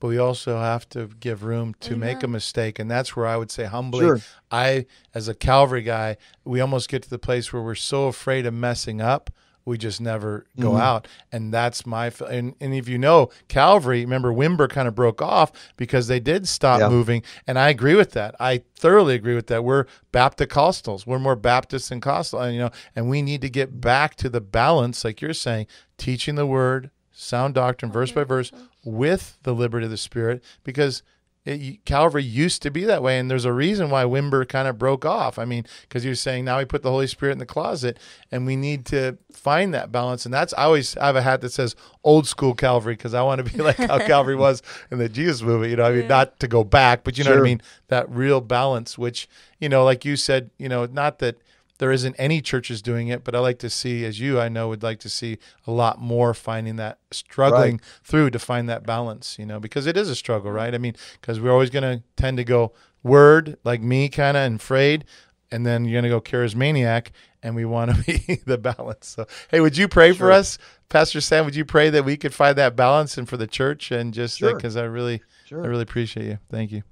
but we also have to give room to Amen. make a mistake and that's where i would say humbly sure. i as a calvary guy we almost get to the place where we're so afraid of messing up we just never go mm-hmm. out. And that's my, and, and if you know, Calvary, remember Wimber kind of broke off because they did stop yeah. moving. And I agree with that. I thoroughly agree with that. We're Baptist We're more Baptist than Costal, and, you know, and we need to get back to the balance, like you're saying, teaching the word, sound doctrine, verse by verse, with the liberty of the Spirit, because – it, Calvary used to be that way, and there's a reason why Wimber kind of broke off. I mean, because you're saying now we put the Holy Spirit in the closet, and we need to find that balance. And that's I always I have a hat that says old school Calvary because I want to be like how Calvary was in the Jesus movie. You know, I mean, yeah. not to go back, but you know sure. what I mean. That real balance, which you know, like you said, you know, not that there isn't any churches doing it, but I like to see, as you I know would like to see a lot more finding that struggling right. through to find that balance, you know, because it is a struggle, right? I mean, because we're always going to tend to go word like me kind of and frayed, and then you're going to go charismaniac, and we want to be the balance. So, hey, would you pray sure. for us, Pastor Sam? Would you pray that we could find that balance and for the church and just because sure. I really, sure. I really appreciate you. Thank you.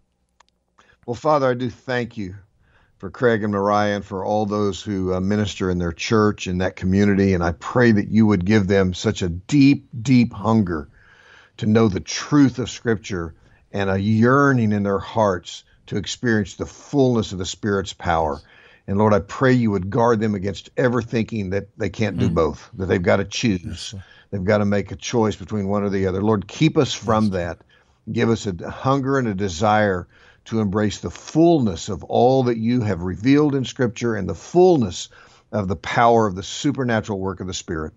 Well, Father, I do thank you for Craig and Moriah and for all those who uh, minister in their church in that community. And I pray that you would give them such a deep, deep hunger to know the truth of Scripture and a yearning in their hearts to experience the fullness of the Spirit's power. And Lord, I pray you would guard them against ever thinking that they can't do mm. both, that they've got to choose. they've got to make a choice between one or the other. Lord, keep us from that. Give us a hunger and a desire to embrace the fullness of all that you have revealed in Scripture and the fullness of the power of the supernatural work of the Spirit.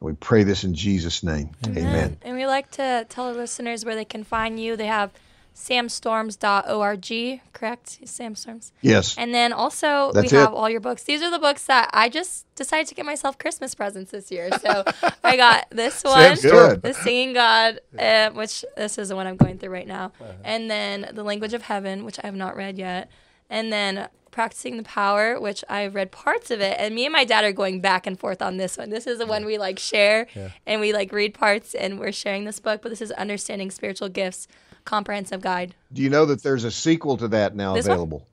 We pray this in Jesus' name. Amen. Amen. And we like to tell our listeners where they can find you. They have samstorms.org, correct? Samstorms. Yes. And then also That's we have all your books. These are the books that I just decided to get myself Christmas presents this year. So I got this one, The Singing God, uh, which this is the one I'm going through right now, uh-huh. and then The Language of Heaven, which I have not read yet, and then practicing the power which i've read parts of it and me and my dad are going back and forth on this one this is the one we like share yeah. and we like read parts and we're sharing this book but this is understanding spiritual gifts comprehensive guide. Do you know that there's a sequel to that now this available? One?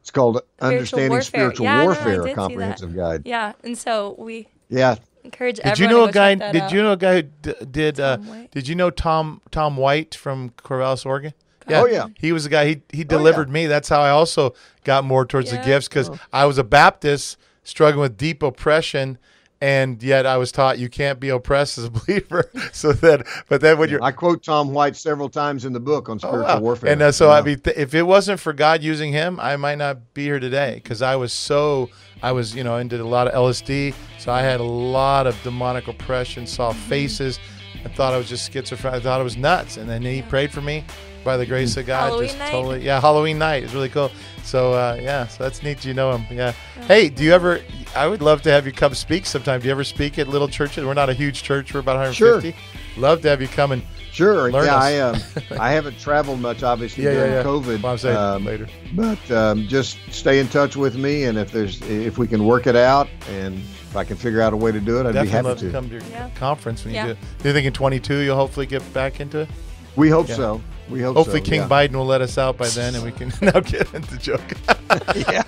It's called spiritual Understanding warfare. Spiritual yeah, Warfare, no, comprehensive guide. Yeah, and so we yeah encourage. Did you know a guy? Did out. you know a guy who d- did? Uh, did you know Tom Tom White from Corvallis, Oregon? Yeah. Oh yeah, he was the guy. He he delivered oh, yeah. me. That's how I also got more towards yeah. the gifts because oh. I was a Baptist struggling with deep oppression and yet I was taught you can't be oppressed as a believer. so that, but then when you're, I quote Tom White several times in the book on spiritual oh, wow. warfare, and uh, so I mean, th- if it wasn't for God using him, I might not be here today because I was so, I was you know into a lot of LSD, so I had a lot of demonic oppression, saw faces, I thought I was just schizophrenic, I thought I was nuts, and then he prayed for me by the grace of God, Halloween just night. totally, yeah, Halloween night is really cool. So uh, yeah, so that's neat. You know him, yeah. Hey, do you ever? I would love to have you come speak sometime. Do you ever speak at little churches? We're not a huge church. We're about 150. Sure. Love to have you come and Sure. Learn yeah, us. I um, I haven't traveled much, obviously yeah, during yeah, yeah. COVID. Well, saying um, later. But um, just stay in touch with me, and if there's if we can work it out, and if I can figure out a way to do it, I'd Definitely be happy love to. come to your conference when you do. Do you think in 22 you'll hopefully get back into it? We hope yeah. so. We hope Hopefully, so, King yeah. Biden will let us out by then, and we can now get into joke. yeah.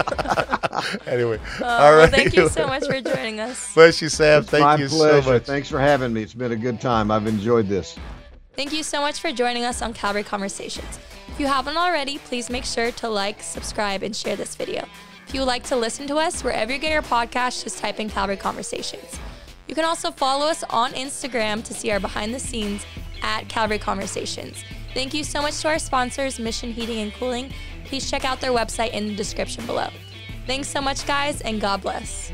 anyway, uh, all right. Well, thank you so much for joining us. Bless you, Sam. It's thank my you pleasure. so much. Thanks for having me. It's been a good time. I've enjoyed this. Thank you so much for joining us on Calvary Conversations. If you haven't already, please make sure to like, subscribe, and share this video. If you would like to listen to us wherever you get your podcast, just type in Calvary Conversations. You can also follow us on Instagram to see our behind the scenes at Calvary Conversations. Thank you so much to our sponsors, Mission Heating and Cooling. Please check out their website in the description below. Thanks so much, guys, and God bless.